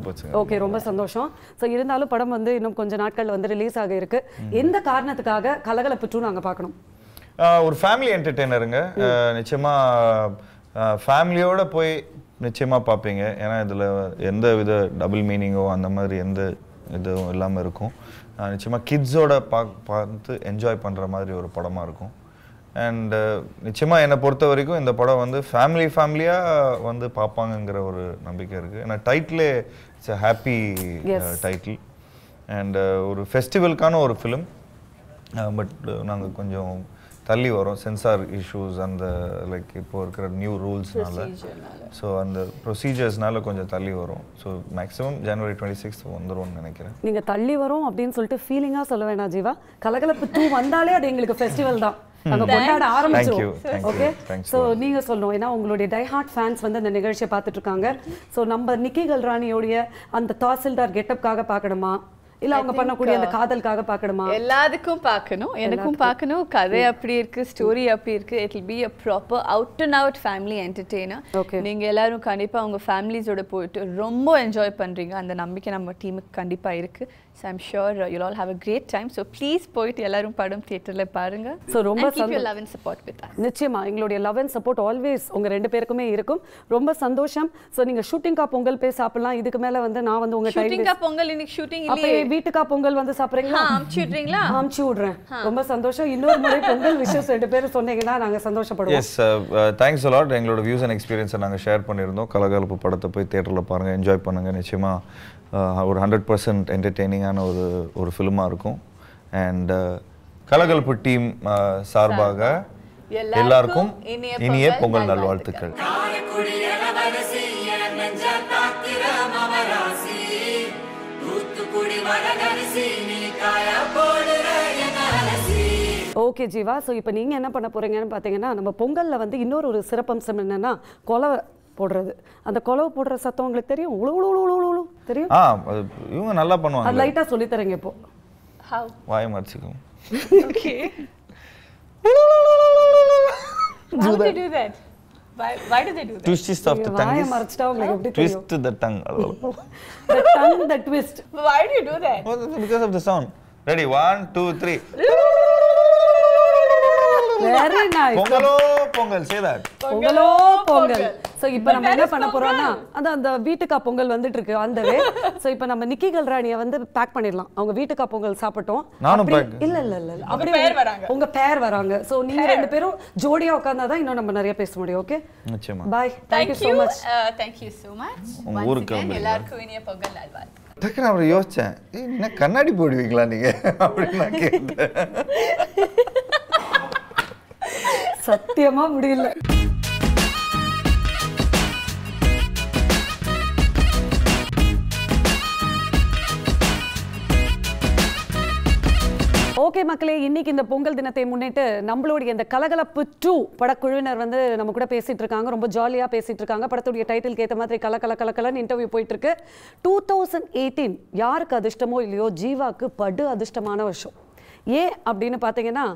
போச்சுங்க ஓகே ரொம்ப சந்தோஷம் ஸோ இருந்தாலும் படம் வந்து இன்னும் கொஞ்ச நாட்கள் வந்து ரிலீஸ் ஆக இருக்கு எந்த காரணத்துக்காக கலகலப்பு டூ நாங்க பார்க்கணும் ஒரு ஃபேமிலி என்டர்டெய்னருங்க நிச்சயமா ஃபேமிலியோட போய் நிச்சயமா பார்ப்பீங்க ஏன்னா இதுல எந்த வித டபுள் மீனிங்கோ அந்த மாதிரி எந்த இதுவும் இல்லாமல் இருக்கும். ஆஹ் நிச்சயமா கிட்ஸோட பா பார்த்து என்ஜாய் பண்ற மாதிரி ஒரு படமா இருக்கும். அண்ட் நிச்சயமா என்னை பொறுத்த வரைக்கும் இந்த படம் வந்து ஃபேமிலி ஃபேமிலியாக வந்து பார்ப்பாங்கங்கிற ஒரு நம்பிக்கை இருக்கு. ஏன்னா டைட்டிலே it's a happy. Title and ஒரு ஃபெஸ்டிவலுக்கான ஒரு ஃபிலிம் பட் நாங்கள் கொஞ்சம் தள்ளி வரோம் சென்சார் இஷ்யூஸ் அந்த லைக் இப்போ இருக்கிற நியூ ரூல்ஸ்னால ஸோ அந்த ப்ரொசீஜர்ஸ்னால கொஞ்சம் தள்ளி வரும். ஸோ மேக்ஸிமம் ஜனவரி டுவெண்ட்டி சிக்ஸ் வந்துரும்னு நினைக்கிறேன். நீங்க தள்ளி வரோம் அப்படின்னு சொல்லிட்டு ஃபீலிங்கா சொல்ல வேணாம் ஜீவா. கலகலப்பு டூ வந்தாலே அது எங்களுக்கு ஃபெஸ்டிவல் தான். நாங்க கொண்டாட ஆரம்பிச்சிருவோம். ஓகே ஸோ நீங்க சொல்லணும். ஏன்னா உங்களுடைய டை ஹார்ட் ஃபேன்ஸ் வந்து அந்த நிகழ்ச்சியை பார்த்துட்டு இருக்காங்க. ஸோ நம்ம நிக்கி கல்ராணியோடைய அந்த தாசில்தார் கெட்டப்காக பார்க்கணுமா? இல்ல அவங்க பண்ணக்கூடிய அந்த காதலுக்காக பார்க்கணுமா? எல்லாத்துக்கும் பார்க்கணும். எனக்கும் பார்க்கணும். கதை அப்படி இருக்கு ஸ்டோரி அப்படி இருக்கு. It be a proper out and out family entertainer. நீங்க எல்லாரும் கண்டிப்பா உங்க ஃபேமிலிஸோட போயிட்டு ரொம்ப என்ஜாய் பண்றீங்க. அந்த நம்பிக்கை நம்ம டீமுக்கு கண்டிப்பா இருக்கு. So I'm sure you all have a great time so please போயிட்டு எல்லாரும் படம் தியேட்டர்ல பாருங்க. So, ரொம்ப லவ் அண்ட் சப்போர்ட் வித் நிச்சயமா எங்களுடைய லவ் அண்ட் சப்போர்ட் ஆல்வேஸ் உங்க ரெண்டு பேருக்குமே இருக்கும். ரொம்ப சந்தோஷம். ஸோ நீங்க ஷூட்டிங்கா பொங்கல் போய் சாப்பிடலாம். இதுக்கு மேல வந்து நான் வந்து உங்க டைம் ஷூட்டிங்கா பொங்கல் இன்னைக்கு ஷூட்டிங் இல்லையே. வீட்டுக்கா பொங்கல் வந்து சாப்பிடுறீங்களா? அமுச்சு விட்றீங்களா அமுச்சு விடுறேன். ரொம்ப சந்தோஷம். இன்னொரு முறை பொங்கல் விஷயம் ரெண்டு பேரும் சொன்னீங்கன்னா நாங்க சந்தோஷப்படுவோம். எஸ் தேங்க்ஸ் அலாட் எங்களோட வியூஸ் அண்ட் எக்ஸ்பீரியன்ஸை நாங்கள் ஷேர் பண்ணியிருந்தோம். கலகலப்பு படத்தை போய் தேட்டரில் பாருங்கள் என்ஜாய் பண்ணுங்கள் நிச்சயமாக ஒரு ஹண்ட்ரட் பர்சன்ட் என்டர்டெய்னிங்கான ஒரு ஒரு ஃபிலிமாக இருக்கும். அண்ட் கலகலப்பு டீம் சார்பாக எல்லாருக்கும் இனிய பொங்கல் நல்வாழ்த்துக்கள். ஓகே ஜீவா. ஸோ இப்போ நீங்கள் என்ன பண்ண போறீங்கன்னு பார்த்தீங்கன்னா நம்ம பொங்கலில் வந்து இன்னொரு ஒரு சிறப்பம்சம் என்னன்னா கொலவை போடுறது. அந்த கொலவை போடுற சத்தம் உங்களுக்கு தெரியும்? உழு உழு உழு உழு உழு தெரியும்? ஆ இவங்க நல்லா அது பண்ணுவாங்க லைட்டாக சொல்லித்தரேங்க இப்போ. ஹவ் வாய மறைச்சிக்கும் okay How do they do that? Why, why do they do that? Twist of the நீங்க டங் வாயை மறைச்சிட்டா உங்களுக்கு எப்படி தெரியும்? Twist the tongue the tongue the twist. Why do you do that? Because of the sound ready one two three very nice பொங்கலோ பொங்கல் சே தட் பொங்கலோ பொங்கல் சோ இப்போ நம்ம என்ன பண்ண போறோம்னா அது அந்த வீட்டுக்கா பொங்கல் வந்துட்டு இருக்கு அந்த வே சோ இப்போ நம்ம நிக்கி கல்ராணியை வந்து பேக் பண்ணிடலாம். அவங்க வீட்டுக்கா பொங்கல் சாப்பிட்டோம். நானும் அப்படி-. இல்ல இல்ல இல்ல pair உங்க- வராங்க. உங்க பேர் வராங்க. சோ நீங்க ரெண்டு பேரும் ஜோடியா உட்கார்ந்தாதான் இன்னும் நம்ம நிறைய பேச முடியும் ஓகே நிச்சயமா. Bye thank you Thank so much. Uh, thank you so much. உங்க ஊருக்கு? எல்லாருக்கும் இனிய பொங்கல் நல்வாழ்த்துக்கள். டக்குனு அப்புறம் யோசிச்சேன். "ஏய், என்ன கண்ணாடி போடுவீங்களா நீங்க? அப்படின்னு நான் கேட்டேன். சத்தியமா முடியல. ஓகே மக்களே இன்னைக்கு இந்த பொங்கல் தினத்தை முன்னிட்டு நம்மளுடைய இந்த கலகலப்பு டூ படக்குழுவினர் வந்து நம்ம கூட பேசிட்டு இருக்காங்க. ரொம்ப ஜாலியாக பேசிட்டு இருக்காங்க. படத்துடைய டைட்டிலுக்கு ஏற்ற மாதிரி கல கல கலக்கலன்னு இன்டர்வியூ போயிட்டு இருக்கு டூ தௌசண்ட் எயிட்டீன் யாருக்கு அதிர்ஷ்டமோ இல்லையோ ஜீவாக்கு படு அதிர்ஷ்டமான வருஷம். ஏன் அப்படின்னு பார்த்தீங்கன்னா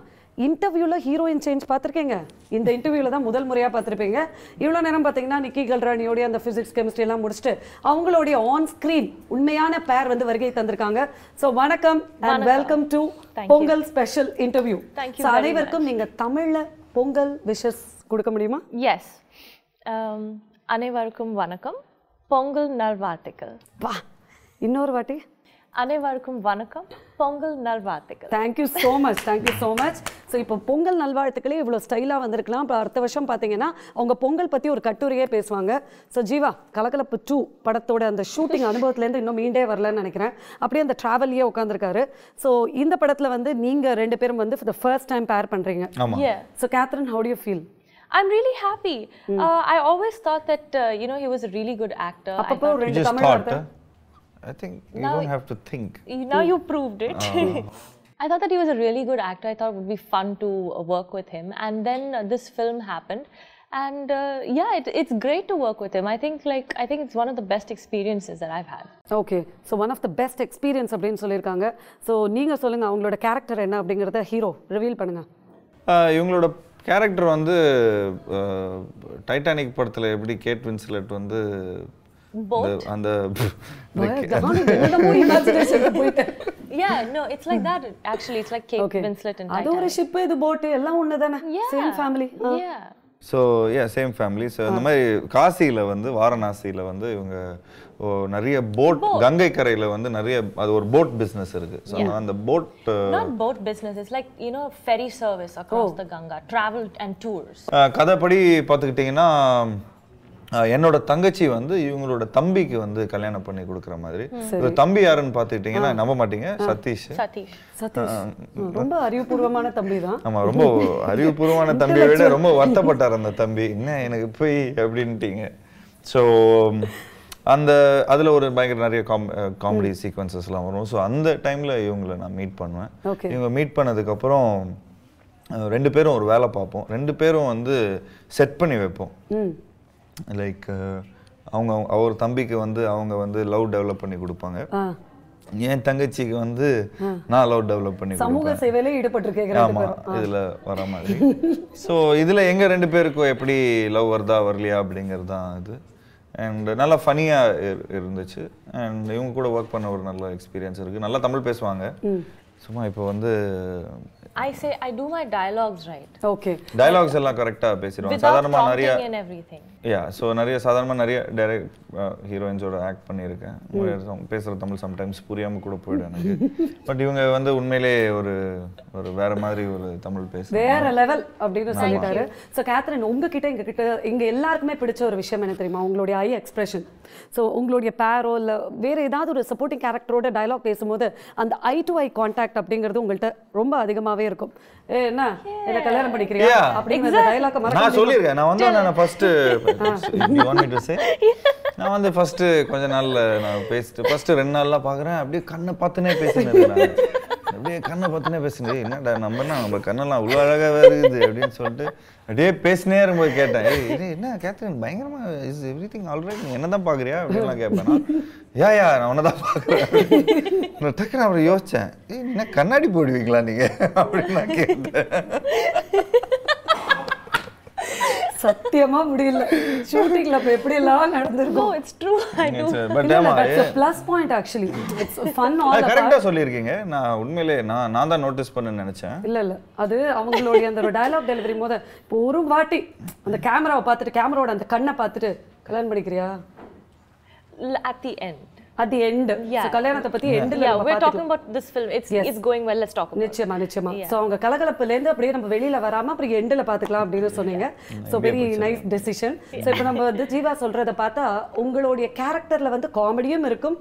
இன்டர்வியூவில் ஹீரோயின் சேஞ்ச் பார்த்துருக்கீங்க? இந்த இன்டர்வியூவில் தான் முதல் முறையாக பார்த்துருப்பீங்க. இவ்வளோ நேரம் பார்த்தீங்கன்னா நிக்கி கல்ராணியோடைய அந்த ஃபிசிக்ஸ் கெமிஸ்ட்ரி எல்லாம் முடிச்சுட்டு அவங்களுடைய ஆன் ஸ்க்ரீன் உண்மையான பேர் வந்து வருகை தந்திருக்காங்க. ஸோ வணக்கம் and welcome to Pongal special interview அனைவருக்கும் நீங்கள் தமிழில் பொங்கல் விஷஸ் கொடுக்க முடியுமா? எஸ் அனைவருக்கும் வணக்கம். பொங்கல் நல்வாழ்த்துக்கள். வா இன்னொரு வாட்டி. அனைவருக்கும் வணக்கம். பொங்கல் நல்வாழ்த்துக்கள். Thank you so much thank you so much so இப்போ பொங்கல் நல்வாழ்த்துக்களே இவ்வளோ ஸ்டைலாக வந்திருக்கலாம் இப்போ அடுத்த வருஷம் பார்த்தீங்கன்னா அவங்க பொங்கல் பற்றி ஒரு கட்டுரையே பேசுவாங்க ஸோ ஜீவா கலகலப்பு டூ படத்தோட அந்த ஷூட்டிங் அனுபவத்துலேருந்து இன்னும் மீண்டே வரலன்னு நினைக்கிறேன் அப்படியே அந்த ட்ராவல்லையே உட்காந்துருக்காரு ஸோ இந்த படத்தில் வந்து நீங்கள் ரெண்டு பேரும் வந்து for the first time pair பண்ணுறீங்க. So Catherine how do you feel I'm really happy. Uh, I always thought that uh, you know he was a really good actor. I thought, You ரெண்டு just thought? I think you Now- don't have to think. you- now you proved it. I thought that he was a really good actor. I thought it would be fun to uh, work with him. And then uh, this film happened. And uh, yeah, it, it's great to work with him. I think like I think it's one of the best experiences that I've had. Okay so one of the best experience அப்படின்னு சொல்லியிருக்காங்க ஸோ நீங்கள் சொல்லுங்கள் அவங்களோட கேரக்டர் என்ன அப்படிங்கிறத ஹீரோ ரிவீல் பண்ணுங்கள் இவங்களோட கேரக்டர் வந்து டைட்டானிக் படத்துல எப்படி கேட் வின்ஸ்லெட் வந்து அந்த Yeah, no, it's like that. Actually, it's like Kate okay Winslet and அது ஒரு. ஷிப் இது போட்டு எல்லாம் ஒன்று தானே Yeah. Same family Yeah. So a same family so இந்த மாதிரி காசியில் வந்து வாரணாசியில் வந்து இவங்க ஓ, நிறைய போட் கங்கை கரையில் வந்து நிறைய அது ஒரு போட் பிஸ்னஸ் இருக்கு ஸோ அந்த boat Not boat business. It's like you know ferry service across the Ganga, travel and tours. கதைப்படி பார்த்துக்கிட்டிங்கன்னா என்னோட தங்கச்சி வந்து இவங்களோட தம்பிக்கு வந்து கல்யாணம் பண்ணி கொடுக்குற மாதிரி. இவர் தம்பி யாருன்னு பார்த்துக்கிட்டிங்கன்னா நம்ப மாட்டீங்க. சதீஷ். ரொம்ப அறிவுபூர்வமான தம்பி தான். ஆமா ரொம்ப அறிவுபூர்வமான தம்பியை விட ரொம்ப வருத்தப்பட்டார் அந்த தம்பி. என்ன எனக்கு போய் அப்படின்ட்டீங்க. ஸோ அந்த அதில் ஒரு பயங்கர நிறைய காம் காமெடி சீக்வன்சஸ்லாம் வரும். ஸோ அந்த டைமில் இவங்களை நான் மீட் பண்ணுவேன். இவங்க மீட் பண்ணதுக்கப்புறம் ரெண்டு பேரும் ஒரு வேலை பார்ப்போம். ரெண்டு பேரும் வந்து செட் பண்ணி வைப்போம். லைக் அவங்க அவர் தம்பிக்கு வந்து அவங்க வந்து லவ் டெவலப் பண்ணி கொடுப்பாங்க. என் தங்கச்சிக்கு வந்து நான் லவ் டெவலப் பண்ணி சமூக கொடுப்பேன் சேவையில ஈடுபட்டிருக்கீங்க ரெண்டு ஆமா. இதுல வர மாதிரி. ஸோ இதுல எங்க ரெண்டு பேருக்கும் எப்படி லவ் வருதா வரலையா அப்படிங்கிறது தான் இது. அண்ட் நல்லா ஃபனியாக இருந்துச்சு. அண்ட் இவங்க கூட ஒர்க் பண்ண ஒரு நல்ல எக்ஸ்பீரியன்ஸ் இருக்கு. நல்லா தமிழ் பேசுவாங்க. சும்மா இப்போ வந்து I say I do my dialogues right. Okay dialogues எல்லாம் கரெக்டாக பேசிடுவாங்க. சாதாரணமாக நிறைய everything. யா ஸோ நிறைய சாதாரணமாக நிறைய டைரக்ட் ஹீரோயின்ஸோட ஆக்ட் பண்ணியிருக்கேன். பேசுகிற தமிழ் சம்டைம்ஸ் புரியாமல் கூட போயிடும் எனக்கு. பட் இவங்க வந்து உண்மையிலே ஒரு ஒரு வேற மாதிரி ஒரு தமிழ் பேசுகிறாங்க வேற லெவல் அப்படின்னு சொல்லிட்டாரு. ஸோ கேத்ரின் உங்ககிட்ட எங்க கிட்ட இங்க எல்லாருக்குமே பிடிச்ச ஒரு விஷயம் என்ன தெரியுமா? உங்களுடைய ஐ எக்ஸ்பிரஷன் ஸோ உங்களுடைய பேரோ இல்ல வேற ஏதாவது ஒரு சப்போர்ட்டிங் கேரக்டரோட டயலாக் பேசும்போது அந்த ஐ டு ஐ கான்டாக்ட் அப்படிங்கிறது உங்கள்கிட்ட ரொம்ப அதிகமாவே இருக்கும். ஏ, என்ன? இதை கல்யாணம் பண்ணிக்கிறியா? Yeah. அப்படிங்கிற டயலாக் நான் சொல்லியிருக்கேன். நான் வந்து நான் first you want me to say நான் வந்து ஃபர்ஸ்ட் கொஞ்ச நாள்ல நான் பேசிட்டு ஃபர்ஸ்ட் ரெண்டு நாள்லாம் பார்க்குறேன் அப்படியே கண்ணை பார்த்துனே பேசினேன் அப்படியே கண்ணை பார்த்துனே பேசினேன் என்னடா நம்ம என்ன நம்ம கண்ணெல்லாம் அவ்வளோ அழகாக வருது அப்படின்னு சொல்லிட்டு அப்படியே பேசினே இருக்கும்போது கேட்டேன் ஏய் இது என்ன கேத்ரின் பயங்கரமா இஸ் எவ்ரி திங் ஆல்ரைட் நீ என்ன தான் பார்க்குறியா அப்படின்லாம் கேட்பேன். நான். யா யா நான் உன்னை தான் பார்க்குறேன் டக்குன்னு அப்புறம் யோசிச்சேன் ஏய் என்ன கண்ணாடி போடுவீங்களா நீங்க? அப்படின்னு நான் கேட்டேன். சத்தியமா முடியல. ஷூட்டிங்ல அப்ப எப்படி எல்லாம் நடந்திருக்கும். I do. பட் ஆமா plus point actually it's fun all கரெக்டா சொல்லியிருக்கீங்க. நான் உண்மையிலே நான் நான் தான் நோட்டீஸ் பண்ண நினைச்சேன். இல்ல இல்ல. அது அவங்களுடைய அந்த ஒரு டயலாக் டெலிவரி போது இப்போ ஒரு வாட்டி அந்த கேமராவை பார்த்துட்டு கேமராவோட அந்த கண்ணை பார்த்துட்டு கல்யாணம் பண்ணிக்கிறியா? At the end. End Yeah. So, கல்யாணத்தை பத்தி எண்ட்ல Yeah, we're talking about this film. It's Yes. it's going well. Let's talk about. it. நிச்சயமா நிச்சயமா சோ அவங்க கலகலப்புல இருந்து அப்படியே நம்ம வெளியில வராம அப்புறம் எண்ட்ல பாத்துக்கலாம் அப்படின்னு சொன்னீங்க so very nice decision so இப்போ நம்ம வந்து ஜீவா சொல்றத பார்த்தா உங்களுடைய கேரக்டர்ல வந்து காமெடியும் இருக்கும்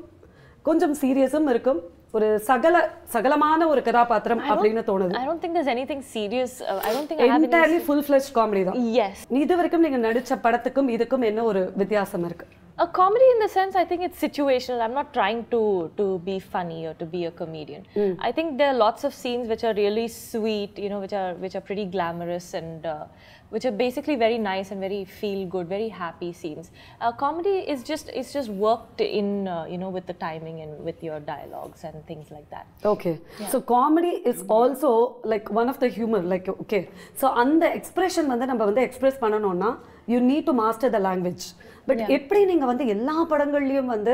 கொஞ்சம் சீரியஸும் இருக்கும் ஒரு சகல சகலமான ஒரு கதாபாத்திரம் அப்படின்னு தோணுது I don't think there's anything serious. Uh, I don't think I have any. Entirely full flush comedy தான் Yes. இது வரைக்கும் நீங்க நடிச்ச படத்துக்கும் இதுக்கும் என்ன ஒரு வித்தியாசம் இருக்கு A comedy in the sense, I think it's situational. I'm not trying to to be funny or to be a comedian. I think there are lots of scenes which are really sweet, you know, which are which are pretty glamorous and uh, which are basically very nice and very feel good, very happy scenes. Uh, comedy is just it's just worked in, uh, you know, with the timing and with your dialogues and things like that. Okay so comedy is also like one of the humour like okay so அந்த எக்ஸ்பிரஷன் வந்து நம்ம வந்து எக்ஸ்பிரஸ் பண்ணணும்னா you need to master the language But எப்படி நீங்க வந்து எல்லா படங்கள்லயும் வந்து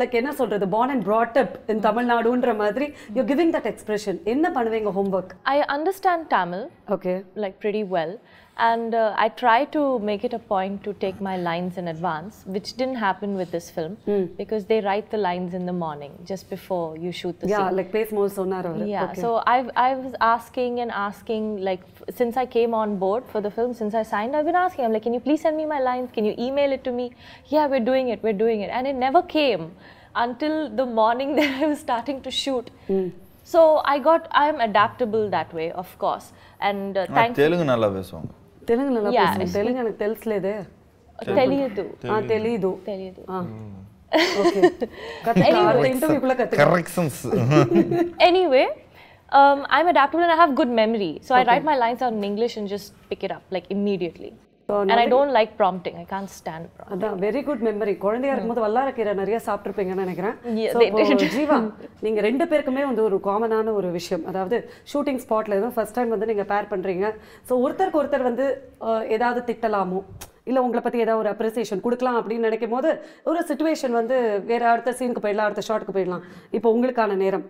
லைக் என்ன சொல்றது born and brought up in தமிழ்நாடுன்ற மாதிரி யூ கிவிங் தட் எக்ஸ்பிரஷன் என்ன பண்ணுவீங்க homework I understand Tamil. Okay like pretty well. And uh, I try to make it a point to take my lines in advance, which didn't happen with this film mm. because they write the lines in the morning just before you shoot the yeah, scene. Yeah, like place more sonar. Yeah, so I've, I was asking and asking, like, since I came on board for the film, since I signed, I've been asking, I'm like, can you please send me my lines? Can you email it to me? Yeah, we're doing it, we're doing it. And it never came until the morning that I was starting to shoot. Mm. So I got, I'm adaptable that way, of course. And uh, thank you. Telugu నెల తెలుగు నాకు తెలుసులేదే తెలియదు తెలియదు తెలియదు anyway, um, I'm adaptable and I have good memory. So okay. I write my lines out in English and just pick it up like immediately. I don't like prompting. I can't stand prompting. அதான் வெரி குட் மெமரி குழந்தையா இருக்கும்போது வல்லாரக்கீரை நிறைய சாப்பிட்டுருப்பீங்கன்னு நினைக்கிறேன். ஜீவா நீங்க ரெண்டு பேருக்குமே வந்து ஒரு காமனான ஒரு விஷயம். அதாவது ஷூட்டிங் ஸ்பாட்ல எதுவும் ஃபர்ஸ்ட் டைம் வந்து நீங்க பேர் பண்றீங்க. ஸோ ஒருத்தருக்கு ஒருத்தர் வந்து ஏதாவது திட்டலாமோ? இல்ல உங்களை பத்தி ஏதாவது ஒரு அப்ரிசியேஷன் கொடுக்கலாம் அப்படின்னு நினைக்கும் போது ஒரு சுச்சுவேஷன் வந்து வேற அடுத்த சீனுக்கு போயிடலாம் அடுத்த ஷாட்டுக்கு போயிடலாம். இப்போ உங்களுக்கான நேரம்.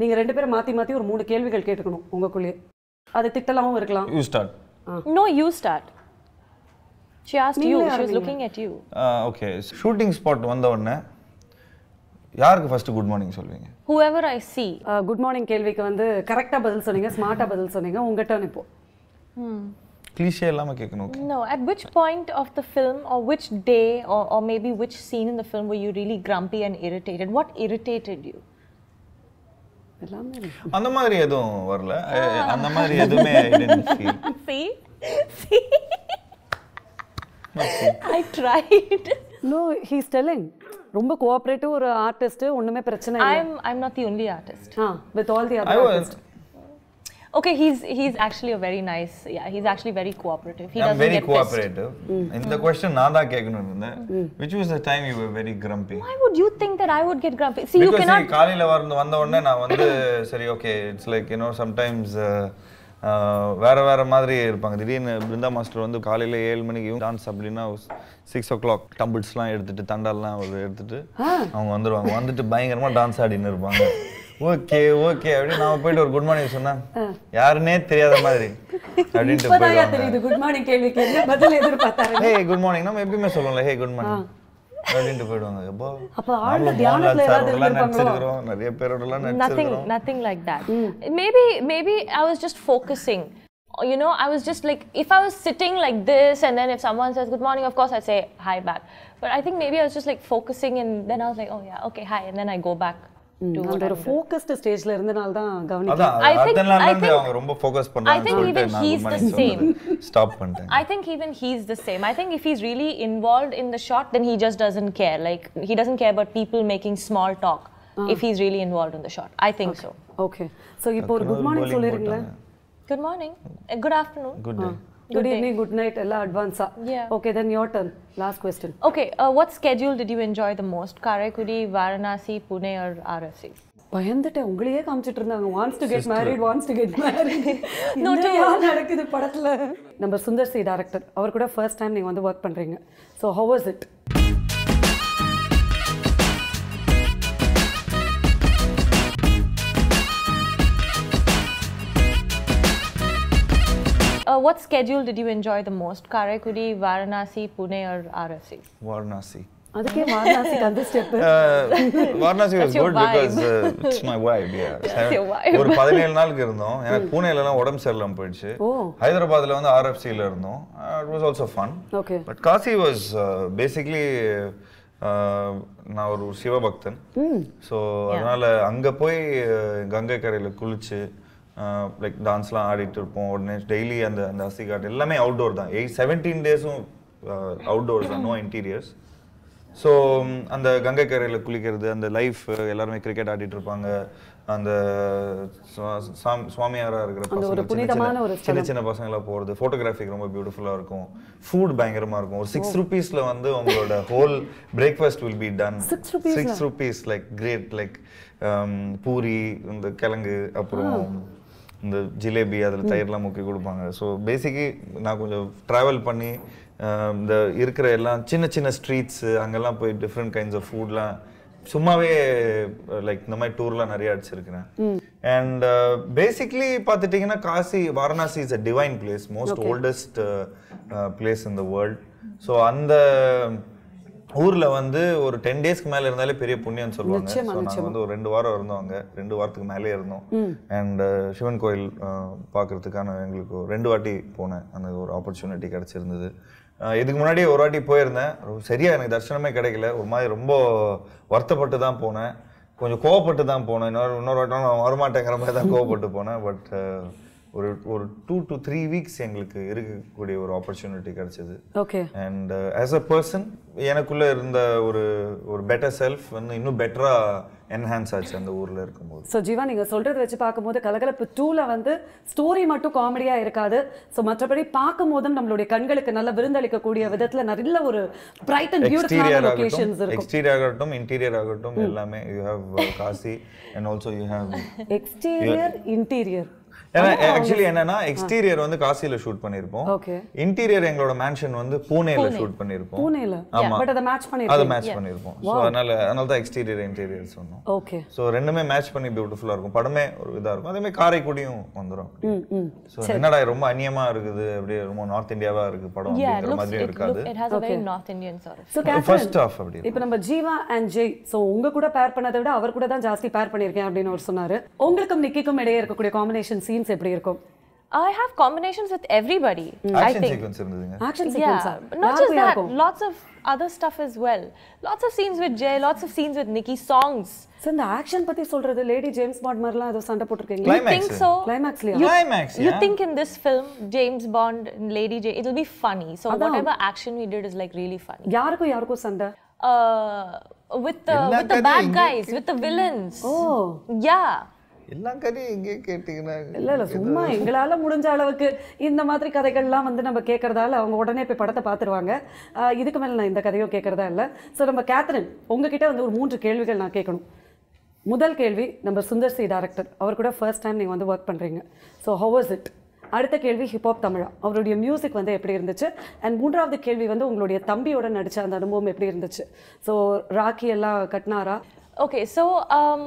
நீங்க ரெண்டு பேரும் மாத்தி மாத்தி ஒரு மூணு கேள்விகள் கேட்டுக்கணும் உங்களுக்குள்ளேயே. அது திட்டலாமும் இருக்கலாம். You start no you start. She asked you நீங்களே she was ஆரம்பிங்க. looking at you okay shooting spot வந்த உடனே யாருக்கு ஃபர்ஸ்ட் குட் மார்னிங் சொல்வீங்க whoever i see good morning கேள்விக்கு வந்து கரெக்டா பதில் சொன்னீங்க ஸ்மார்ட்டா பதில் சொன்னீங்க உங்க டர்ன் இப்போ கிளீஷே இல்லாம கேட்கணும் okay. no at which point of the film or which day or, or maybe which scene in the film were you really grumpy and irritated what irritated you எல்லாமே அந்த மாதிரி எதுவும் வரல அந்த மாதிரி எதுவுமே I tried no he's telling ரொம்ப கோஆப்ரேட்டிவ் ஒரு ஆர்டிஸ்ட் ஒண்ணுமே பிரச்சனை இல்லை i'm i'm not the only artist ah with all the other was artist Okay, he's he's actually a very nice. Yeah, he's actually very cooperative. He I'm doesn't very get pissed. cooperative. இந்த கொஸ்டின் நான் தான் கேட்கணும் இருந்தேன் which was the time you were very grumpy Why would you think that I would get grumpy? See, you because cannot. see, காலையில வந்து வந்த உடனே நான் வந்து சரி okay it's like you know sometimes வேற வேற மாதிரி இருப்பாங்க. திடீர்னு பிருந்தா மாஸ்டர் வந்து காலையில ஏழு மணிக்கு டான்ஸ் அப்படின்னா சிக்ஸ் ஓ கிளாக் டம்பிள்ஸ்லாம் எடுத்துட்டு தண்டால்லாம் ஒரு எடுத்துட்டு அவங்க வந்துருவாங்க. வந்துட்டு பயங்கரமா டான்ஸ் ஆடின்னு இருப்பாங்க. ஓகே ஓகே அப்படின்னு நாம போயிட்டு ஒரு குட் மார்னிங் சொன்னா யாருன்னே தெரியாத மாதிரி அப்படின்ட்டு குட் மார்னிங் கேள்விக்கு பதில் எதிர்பார்த்தாரு? ஹே குட் மார்னிங் நம்ம எப்பயுமே சொல்லுவோம்ல ஹே குட் மார்னிங் அப்படின்ட்டு போயிடுவாங்க எப்போ அப்ப ஆழ்ந்த தியானத்துல ஏதாவது இருந்திருப்பாங்களோ? நடிச்சிருக்கிறோம் நிறைய பேரோடலாம் Nothing, நடிச்சிருக்கிறோம் nothing like that. Maybe, maybe I was just focusing. You know, I was just like, if I was sitting like this, and then if someone says good morning, of course I'd say hi back. But I think maybe I was just like focusing, and then I was like, oh yeah, okay, hi, and then I go back to what அந்த ஒரு I'm doing. ஃபோக்கஸ்டு ஸ்டேஜ்ல இருந்தனால தான் கவனிக்கிறேன் அதான் I think- அதெல்லாம் I வந்து think- அவங்க ரொம்ப ஃபோக்கஸ் I பண்றாங்கன்னு think சொல்லிட்டு even நான் he's good the morning same. சொன்னது ஸ்டாப் பண்ணிட்டேன் I think even he's the same. I think if he's really involved in the shot, then he just doesn't care. Like he doesn't care about people making small talk. If he's really involved in the shot, I think so. Okay so இப்போ ஒரு குட் மார்னிங் சொல்லிருங்களேன் Good morning. Uh, good afternoon. Good day good evening good night எல்லாம் அட்வான்ஸா Yeah. Okay then your turn last question Okay, uh, what schedule did you enjoy the most? Karaikudi, Varanasi, Pune, or RFC? பயந்துட்டேன். உங்களையே காமிச்சிட்டு இருந்தாங்க. Wants to get married wants to get married to- நடக்குது படத்துல? நம்ம சுந்தர் சி டைரக்டர் அவர் கூட ஃபர்ஸ்ட் டைம் நீங்க வந்து ஒர்க் பண்றீங்க. So how was it Uh, what schedule did you enjoy the most? Karaikudi, Varanasi, Pune, or RFC? அந்த step Varanasi was your good vibe. Because it's my vibe your vibe. ஒரு பதினேழு நாளுக்கு இருந்தோம். எனக்கு பூனேல எல்லாம் உடம்பு சரியில்லாம போயிடுச்சு. ஹைதராபாத்ல வந்து ஆர்எஃப்சில இருந்தோம். It was also fun okay but Kashi was basically நான் ஒரு சிவபக்தன். ஸோ அதனால அங்க போய் uh, கங்கை கரையில குளிச்சு லைக் டான்ஸ்லாம் ஆடிட்டு இருப்போம். உடனே டெய்லி அந்த அந்த அசி காட்டு எல்லாமே அவுட்டோர் தான். எயிட் செவன்டீன் டேஸும் அவுட்டோர்ஸ் தான். நோ இன்டீரியர்ஸ் ஸோ அந்த கங்கை கரையில் குளிக்கிறது அந்த லைஃப் எல்லாருமே கிரிக்கெட் ஆடிட்டு இருப்பாங்க. அந்த சுவா- சாம்- சுவாமியாரா இருக்கிற பசங்க சின்ன சின்ன- சின்ன சின்ன பசங்களா போகிறது ஃபோட்டோகிராஃபிக் ரொம்ப பியூட்டிஃபுல்லாக இருக்கும். ஃபுட் பயங்கரமா இருக்கும். ஒரு சிக்ஸ் ருபீஸ்ல வந்து உங்களோட whole breakfast will be done? Six rupees like great like puri இந்த கிழங்கு அப்புறம் இந்த ஜிலேபி அதில் தயிர்லாம் முக்கி கொடுப்பாங்க. ஸோ பேசிக்கலி நான் கொஞ்சம் ட்ராவல் பண்ணி இந்த இருக்கிற எல்லாம் சின்ன சின்ன ஸ்ட்ரீட்ஸு அங்கெல்லாம் போய் டிஃப்ரெண்ட் கைண்ட்ஸ் ஆஃப் ஃபுட்லாம் சும்மாவே லைக் இந்த மாதிரி டூர்லாம் நிறைய அடிச்சிருக்கிறேன். அண்ட் பேசிக்லி பார்த்துட்டிங்கன்னா Kashi Varanasi is a divine place most oldest place in the world so அந்த ஊர்ல வந்து ஒரு டென் டேஸ்க்கு மேல இருந்தாலே பெரிய புண்ணியம்னு சொல்லுவாங்க. நிச்சயமா, So, நாங்க வந்து ஒரு ரெண்டு வாரம் இருந்தோம் அங்க. ரெண்டு வாரத்துக்கு மேலே இருந்தோம். அண்ட் சிவன் கோயில் அஹ், பார்க்கறதுக்கான எங்களுக்கு ஒரு ரெண்டு வாட்டி போனேன். அந்த ஒரு ஆப்பர்ச்சுனிட்டி கிடைச்சிருந்தது. அஹ், இதுக்கு முன்னாடி ஒரு வாட்டி போயிருந்தேன். சரியா எனக்கு தரிசனமே கிடைக்கல. ஒரு மாதிரி ரொம்ப வருத்தப்பட்டு தான் போனேன். கொஞ்சம் கோவப்பட்டு தான் போனேன். இன்னொரு இன்னொரு வாட்டம் நான் வரமாட்டேங்கிற மாதிரி தான் கோவப்பட்டு போனேன். பட் ஒரு ஒரு டூ டு த்ரீ வீக்ஸ் எங்களுக்கு இருக்கக்கூடிய ஒரு ஆப்பர்ச்சுனிட்டி கிடைச்சது. Okay and as a person எனக்குள்ள இருந்த ஒரு ஒரு பெட்டர் செல்ஃப் வந்து இன்னும் பெட்டரா என்ஹான்ஸ் ஆச்சு அந்த ஊர்ல இருக்கும்போது. ஸோ ஜீவா நீங்க சொல்றது வச்சு பார்க்கும்போது கலகலப்பு டூல வந்து ஸ்டோரி மட்டும் காமெடியா இருக்காது. ஸோ மற்றபடி பார்க்கும் போதும் நம்மளுடைய கண்களுக்கு நல்ல விருந்தளிக்கக்கூடிய விதத்துல நல்ல ஒரு பிரைட் அண்ட் பியூட்டிஃபுல்லான லொகேஷன்ஸ் இருக்கும். எக்ஸ்டீரியர் ஆகட்டும் இன்டீரியர் ஆகட்டும் எல்லாமே. You have Kashi and also you have exterior interior ஏன்னா ஆக்சுவலி என்னன்னா எக்ஸ்டீரியர் வந்து காசியில ஷூட் பண்ணிருப்போம். இன்டீரியர் எங்களோட மேன்ஷன் வந்து பூனேல ஷூட் பண்ணிருப்போம். பூனேல. ஆமா. பட் அதை மேட்ச் அதை பண்ணிருக்கீங்க மேட்ச் பண்ணிருப்போம். ஸோ அதனால அதனால தான் எக்ஸ்டீரியர் இன்டீரியர் சொன்னோம். ஓகே ஸோ ரெண்டுமே மேட்ச் பண்ணி பியூட்டிஃபுல்லா இருக்கும். படமே ஒரு இதா இருக்கும். அதே மாதிரி காரைக்குடியும் வந்துரும் ம் ம். ஸோ என்னடா ரொம்ப அந்நியமா இருக்குது அப்படியே ரொம்ப நார்த் இந்தியாவா இருக்கு படம் அப்படிங்கிற It, இருக்காது. look, it has a very North Indian sort of. So first of அப்படி இப்போ நம்ம ஜீவா அண்ட் ஜெய் ஸோ உங்க கூட பேர் பண்ணதை விட அவர் கூட தான் ஜாஸ்தி பேர் பண்ணியிருக்கேன் அப்படின்னு அவர் சொன்னாரு. உங்களுக்கும் நிக்கிக்கும் இடையே இருக்கக்கூடிய combination சீன்ஸ் எப்படி இருக்கும் I have combinations with everybody. I action think. Sequence இருந்ததுங்க action Yeah, சீக்வன்ஸா but not just that. Lots of other stuff as well. Lots of scenes with Jay. Lots of scenes with Nikki. Songs. Sir இந்த ஆக்ஷன் பத்தி சொல்றது லேடி ஜேம்ஸ் பாண்ட் மாதிரிலாம் ஏதோ சண்டை போட்டிருக்கீங்களா Climax. Think so? கிளைமேக்ஸ்லயா Climax, You yeah. think in this film, James Bond and Lady J, it'll be funny. So அதான். whatever action we did is like really funny. யாருக்கும் யாருக்கும் சண்டை Uh, with the எல்லா with the கதையும் bad இங்க guys, with the villains. O Yeah. எல்லா கதையும் எங்கே கேட்டிங்கன்னா இல்ல இல்ல சும்மா எங்களால முடிஞ்ச அளவுக்கு இந்த மாதிரி கதைகள்லாம் வந்து நம்ம கேட்கறதால அவங்க உடனே போய் படத்தை பார்த்துருவாங்க. இதுக்கு மேல நான் இந்த கதையும் கேட்கறதா இல்ல. ஸோ நம்ம கேத்ரின் உங்ககிட்ட வந்து ஒரு மூன்று கேள்விகள் நான் கேட்கணும். முதல் கேள்வி நம்ம சுந்தர் சி டேரக்டர் அவர் கூட ஃபர்ஸ்ட் டைம் நீங்கள் வந்து ஒர்க் பண்ணுறீங்க ஸோ was it? அடுத்த கேள்வி ஹிப்ஹாப் தமிழா. அவருடைய மியூசிக் வந்து எப்படி இருந்துச்சு? அண்ட் மூன்றாவது கேள்வி வந்து உங்களுடைய தம்பியோட நடிச்ச அந்த அனுபவம் எப்படி இருந்துச்சு? ஸோ ராக்கி எல்லாம் கட்டினாரா? Okay, so um,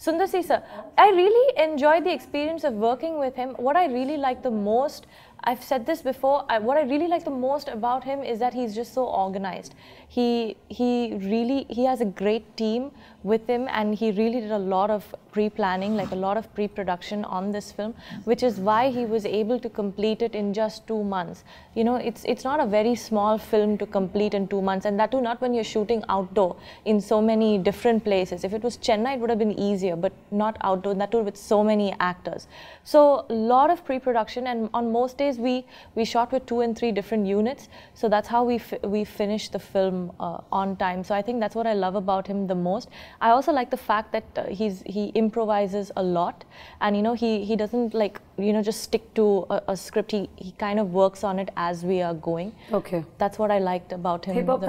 Sundar Si sir, I really enjoyed the experience of working with him. What I really like the most, I've said this before, I, what I really like the most about him is that he's just so organized. He he really he has a great team with him, and he really did a lot of pre-planning, like a lot of pre-production on this film, which is why he was able to complete it in just two months. You know, it's it's not a very small film to complete in two months, and that too not when you're shooting outdoor in so many different places. If it was Chennai, it would have been easier, but not outdoor. That too with so many actors. So a lot of pre-production, and on most days days we we shot with two and three different units, so that's how we we finished the film uh, on time. So I think that's what I love about him the most. I also like the fact that uh, he's he improvises a lot, and you know he he doesn't like you know just stick to a, a, script. He he kind of works on it as we are going. Okay, that's what I liked about him. Hip hop,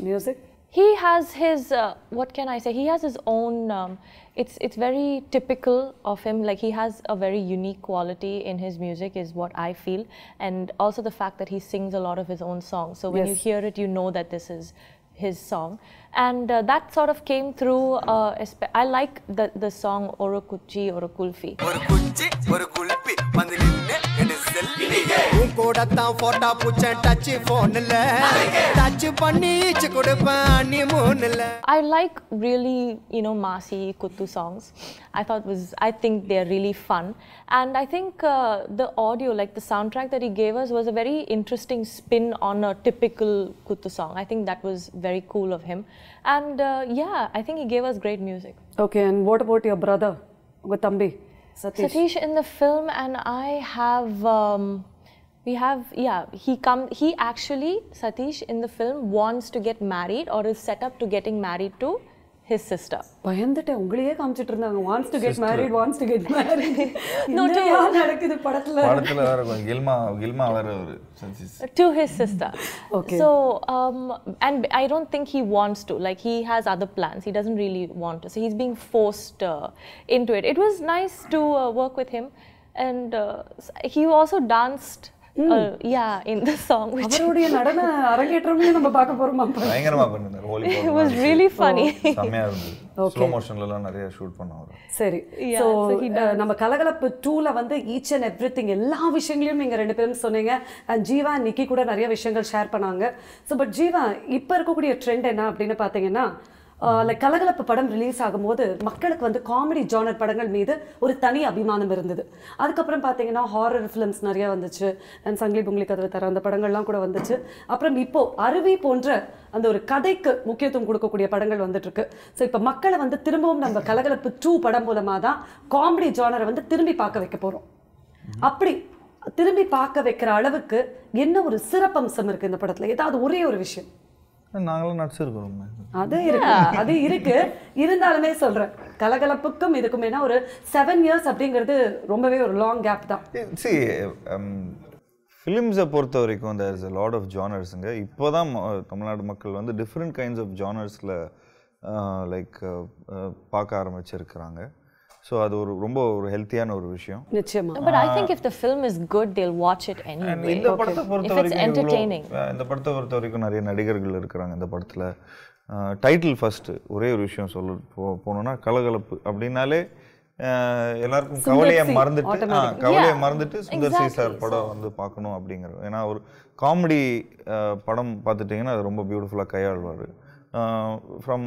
music. He has his uh, what can I say? He has his own. Um, it's it's very typical of him. Like he has a very unique quality in his music, is what I feel, and also the fact that he sings a lot of his own songs. So when you hear it, you know that this is his song, and uh, that sort of came through. Uh, I like the the song Orokuchi Orokulfi. உன் கூட தான் போட்டோ புச்சேன் டச் போன்ல டச் பண்ணி ஈச்சு கொடுப்பேன் நீ மூணுல I like really, you know, Masi Kuttu songs. I thought was, I think they're really fun. And I think uh, the audio, like the soundtrack that he gave us, was a very interesting spin on a typical Kuttu song. I think that was very cool of him. And uh, yeah, I think he gave us great music. Okay and what about your brother உங்க Satish. Satish in the film, and I have. Um, we have yeah he come he actually satish in the film wants to get married or is set up to getting married to his sister பயந்துட்டேன் உங்களையே காமிச்சிட்டு இருந்தாங்க wants to get married wants to get married No, to- என்னையா நடக்குது படத்துல படத்தில் வேற கொஞ்சம் கில்மா கில்மா வேற ஒரு சன்சிஸ் to his sister. Okay. So, um, and I don't think he wants to. Like, he has other plans. He doesn't really want to. So, he's being forced uh, into it. It was nice to uh, work with him. And uh, he also danced, uh, the song, which அவருடைய நடன அரங்கேற்றமே நம்ம பார்க்க போறோமா? பயங்கரமா பண்ணிருந்தாரு holy it was really funny. செம்மையா இருந்தது. ஸ்லோ மோஷன்லலாம் நிறைய ஷூட் பண்ணாரு சரி. So he நம்ம கலகலப்பு டூல வந்து ஈச் அண்ட் எவ்ரி திங் எல்லா விஷயங்களையும் நீங்க ரெண்டு பேரும் சொன்னீங்க. அண்ட் ஜீவா நிக்கி கூட நிறைய விஷயங்கள் ஷேர் பண்ணாங்க. ஸோ பட் ஜீவா இப்போ இருக்கக்கூடிய ட்ரெண்ட் என்ன அப்படின்னு பார்த்தீங்கன்னா லைக் கலகலப்பு படம் ரிலீஸ் ஆகும்போது மக்களுக்கு வந்து காமெடி ஜானர் படங்கள் மீது ஒரு தனி அபிமானம் இருந்தது. அதுக்கப்புறம் பார்த்தீங்கன்னா ஹாரர் ஃபிலிம்ஸ் நிறைய வந்துச்சு. அண்ட் சங்கிலி புங்கிலி கதவு தர அந்த படங்கள்லாம் கூட வந்துச்சு. அப்புறம் இப்போ அருவி போன்ற அந்த ஒரு கதைக்கு முக்கியத்துவம் கொடுக்கக்கூடிய படங்கள் வந்துட்டுருக்கு. ஸோ இப்போ மக்களை வந்து திரும்பவும் நம்ம கலகலப்பு டூ படம் மூலமாக தான் காமெடி ஜானரை வந்து திரும்பி பார்க்க வைக்க போகிறோம் அப்படி திரும்பி பார்க்க வைக்கிற அளவுக்கு என்ன ஒரு சிறப்பம்சம் இருக்குது இந்த படத்தில்? ஏதாவது ஒரே ஒரு விஷயம். நாங்களும் நடிச்சிருக்கிறோம். அது இருக்கு. அது இருக்கு. இருந்தாலுமே சொல்றேன். கலகலப்புக்கும் இதுக்கும் ஏன்னா ஒரு செவன் இயர்ஸ் அப்படிங்கிறது ரொம்பவே ஒரு லாங் கேப் தான். சி ஃபிலிம்ஸை பொறுத்த வரைக்கும் there is a lot of ஜானர்ஸுங்க இப்போ தான் தமிழ்நாடு மக்கள் வந்து டிஃப்ரெண்ட் கைண்ட்ஸ் ஆஃப் ஜானர்ஸில் லைக் பார்க்க ஆரம்பிச்சிருக்கிறாங்க. ஸோ அது ஒரு ரொம்ப ஒரு ஹெல்த்தியான ஒரு விஷயம் நிச்சயமா I think if the film is good, they'll watch it And anyway. இந்த படத்தை பொறுத்த வரைக்கும். அஹ் இந்த படத்தை பொறுத்த வரைக்கும் நிறைய நடிகர்கள் இருக்கிறாங்க இந்த படத்தில் டைட்டில் ஃபர்ஸ்ட் ஒரே ஒரு விஷயம் சொல்ல போ போனோம்னா கலகலப்பு அப்படின்னாலே எல்லாருக்கும் கவலையை மறந்துட்டு. கவலையை மறந்துட்டு சுந்தர் சி சார். படம் வந்து பார்க்கணும் அப்படிங்கிறது ஏன்னா ஒரு காமெடி படம் பார்த்துட்டிங்கன்னா அது ரொம்ப பியூட்டிஃபுல்லாக கையாள்வார் ஃப்ரம்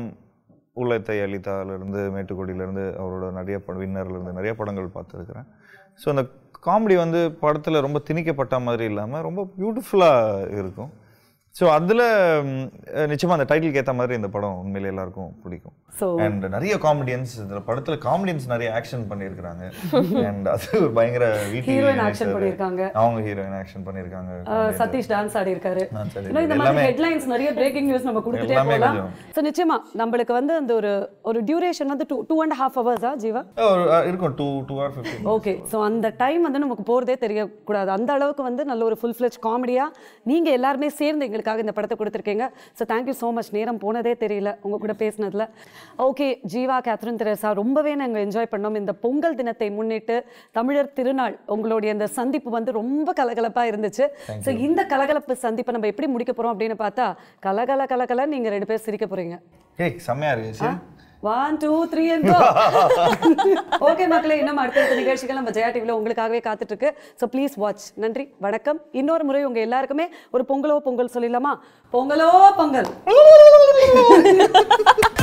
உள்ளத்தை அலிதாவிலேருந்து மேட்டுக்கொடியிலேருந்து அவரோட நிறைய படம் வின்னர்லேருந்து நிறைய படங்கள் பார்த்துருக்குறேன். ஸோ அந்த காமெடி வந்து படத்தில் ரொம்ப திணிக்கப்பட்ட மாதிரி இல்லாமல் ரொம்ப பியூட்டிஃபுல்லாக இருக்கும். ஸோ அதில் நிச்சயமாக அந்த டைட்டிலுக்கு ஏற்ற மாதிரி இந்த படம் உண்மையிலே எல்லாருக்கும் பிடிக்கும். அண்ட் நிறைய காமெடியன்ஸ் இதில் படத்தில் காமெடியன்ஸ் நிறைய ஆக்ஷன் பண்ணியிருக்கிறாங்க. அண்ட் அது ஒரு பயங்கர Heroine action பண்ணியிருக்காங்க. அவங்க ஹீரோயின் ஆக்ஷன் பண்ணியிருக்காங்க. சதீஷ் டான்ஸ் ஆடி இருக்காரு இந்த மாதிரி ஹெட்லைன்ஸ் நிறைய பிரேக்கிங் நியூஸ் நம்ம கொடுத்துட்டே போகலாம். ஸோ நிச்சயமா நம்மளுக்கு வந்து அந்த ஒரு ஒரு டியூரேஷன் வந்து டூ டூ அண்ட் ஹாஃப் ஹவர்ஸா ஜீவா? இருக்கும். Two two or fifteen okay so அந்த டைம் வந்து நமக்கு போகிறதே தெரியக்கூடாது. அந்த அளவுக்கு வந்து நல்ல ஒரு ஃபுல் ஃப்ளெஜ் காமெடியாக நீங்கள் எல்லாருமே சேர்ந்து எங்களுக்காக இந்த படத்தை கொடுத்துருக்கீங்க. ஸோ தேங்க்யூ ஸோ மச் நேரம் போனதே தெரியல உங்கள் கூட பேசினதில். ஓகே ஜீவா கேத்ரின் தெரேசா ரொம்பவே நாங்கள் என்ஜாய் பண்ணோம். இந்த பொங்கல் தினத்தை முன்னிட்டு தமிழர் திருநாள் உங்களுடைய இந்த சந்திப்பு வந்து ரொம்ப கலகலப்பாக இருந்துச்சு. ஸோ இந்த கலகலப்பு சந்திப்பை நம்ம எப்படி முடிக்க போகிறோம் அப்படின்னு பார்த்தா கலகல கலகல நீங்கள் ரெண்டு பேர் சிரிக்க போகிறீங்க ஏய் செம்மையா இருக்கு one two three and okay மக்களே இன்னும் அடுத்தடுத்த நிகழ்ச்சிகள் நம்ம ஜெயா டிவியில் உங்களுக்காகவே காத்துட்டு இருக்கு ஸோ ப்ளீஸ் வாட்ச் நன்றி வணக்கம். இன்னொரு முறை உங்க எல்லாருக்குமே ஒரு பொங்கலோ பொங்கல் சொல்லிடலாமா? பொங்கலோ பொங்கல்.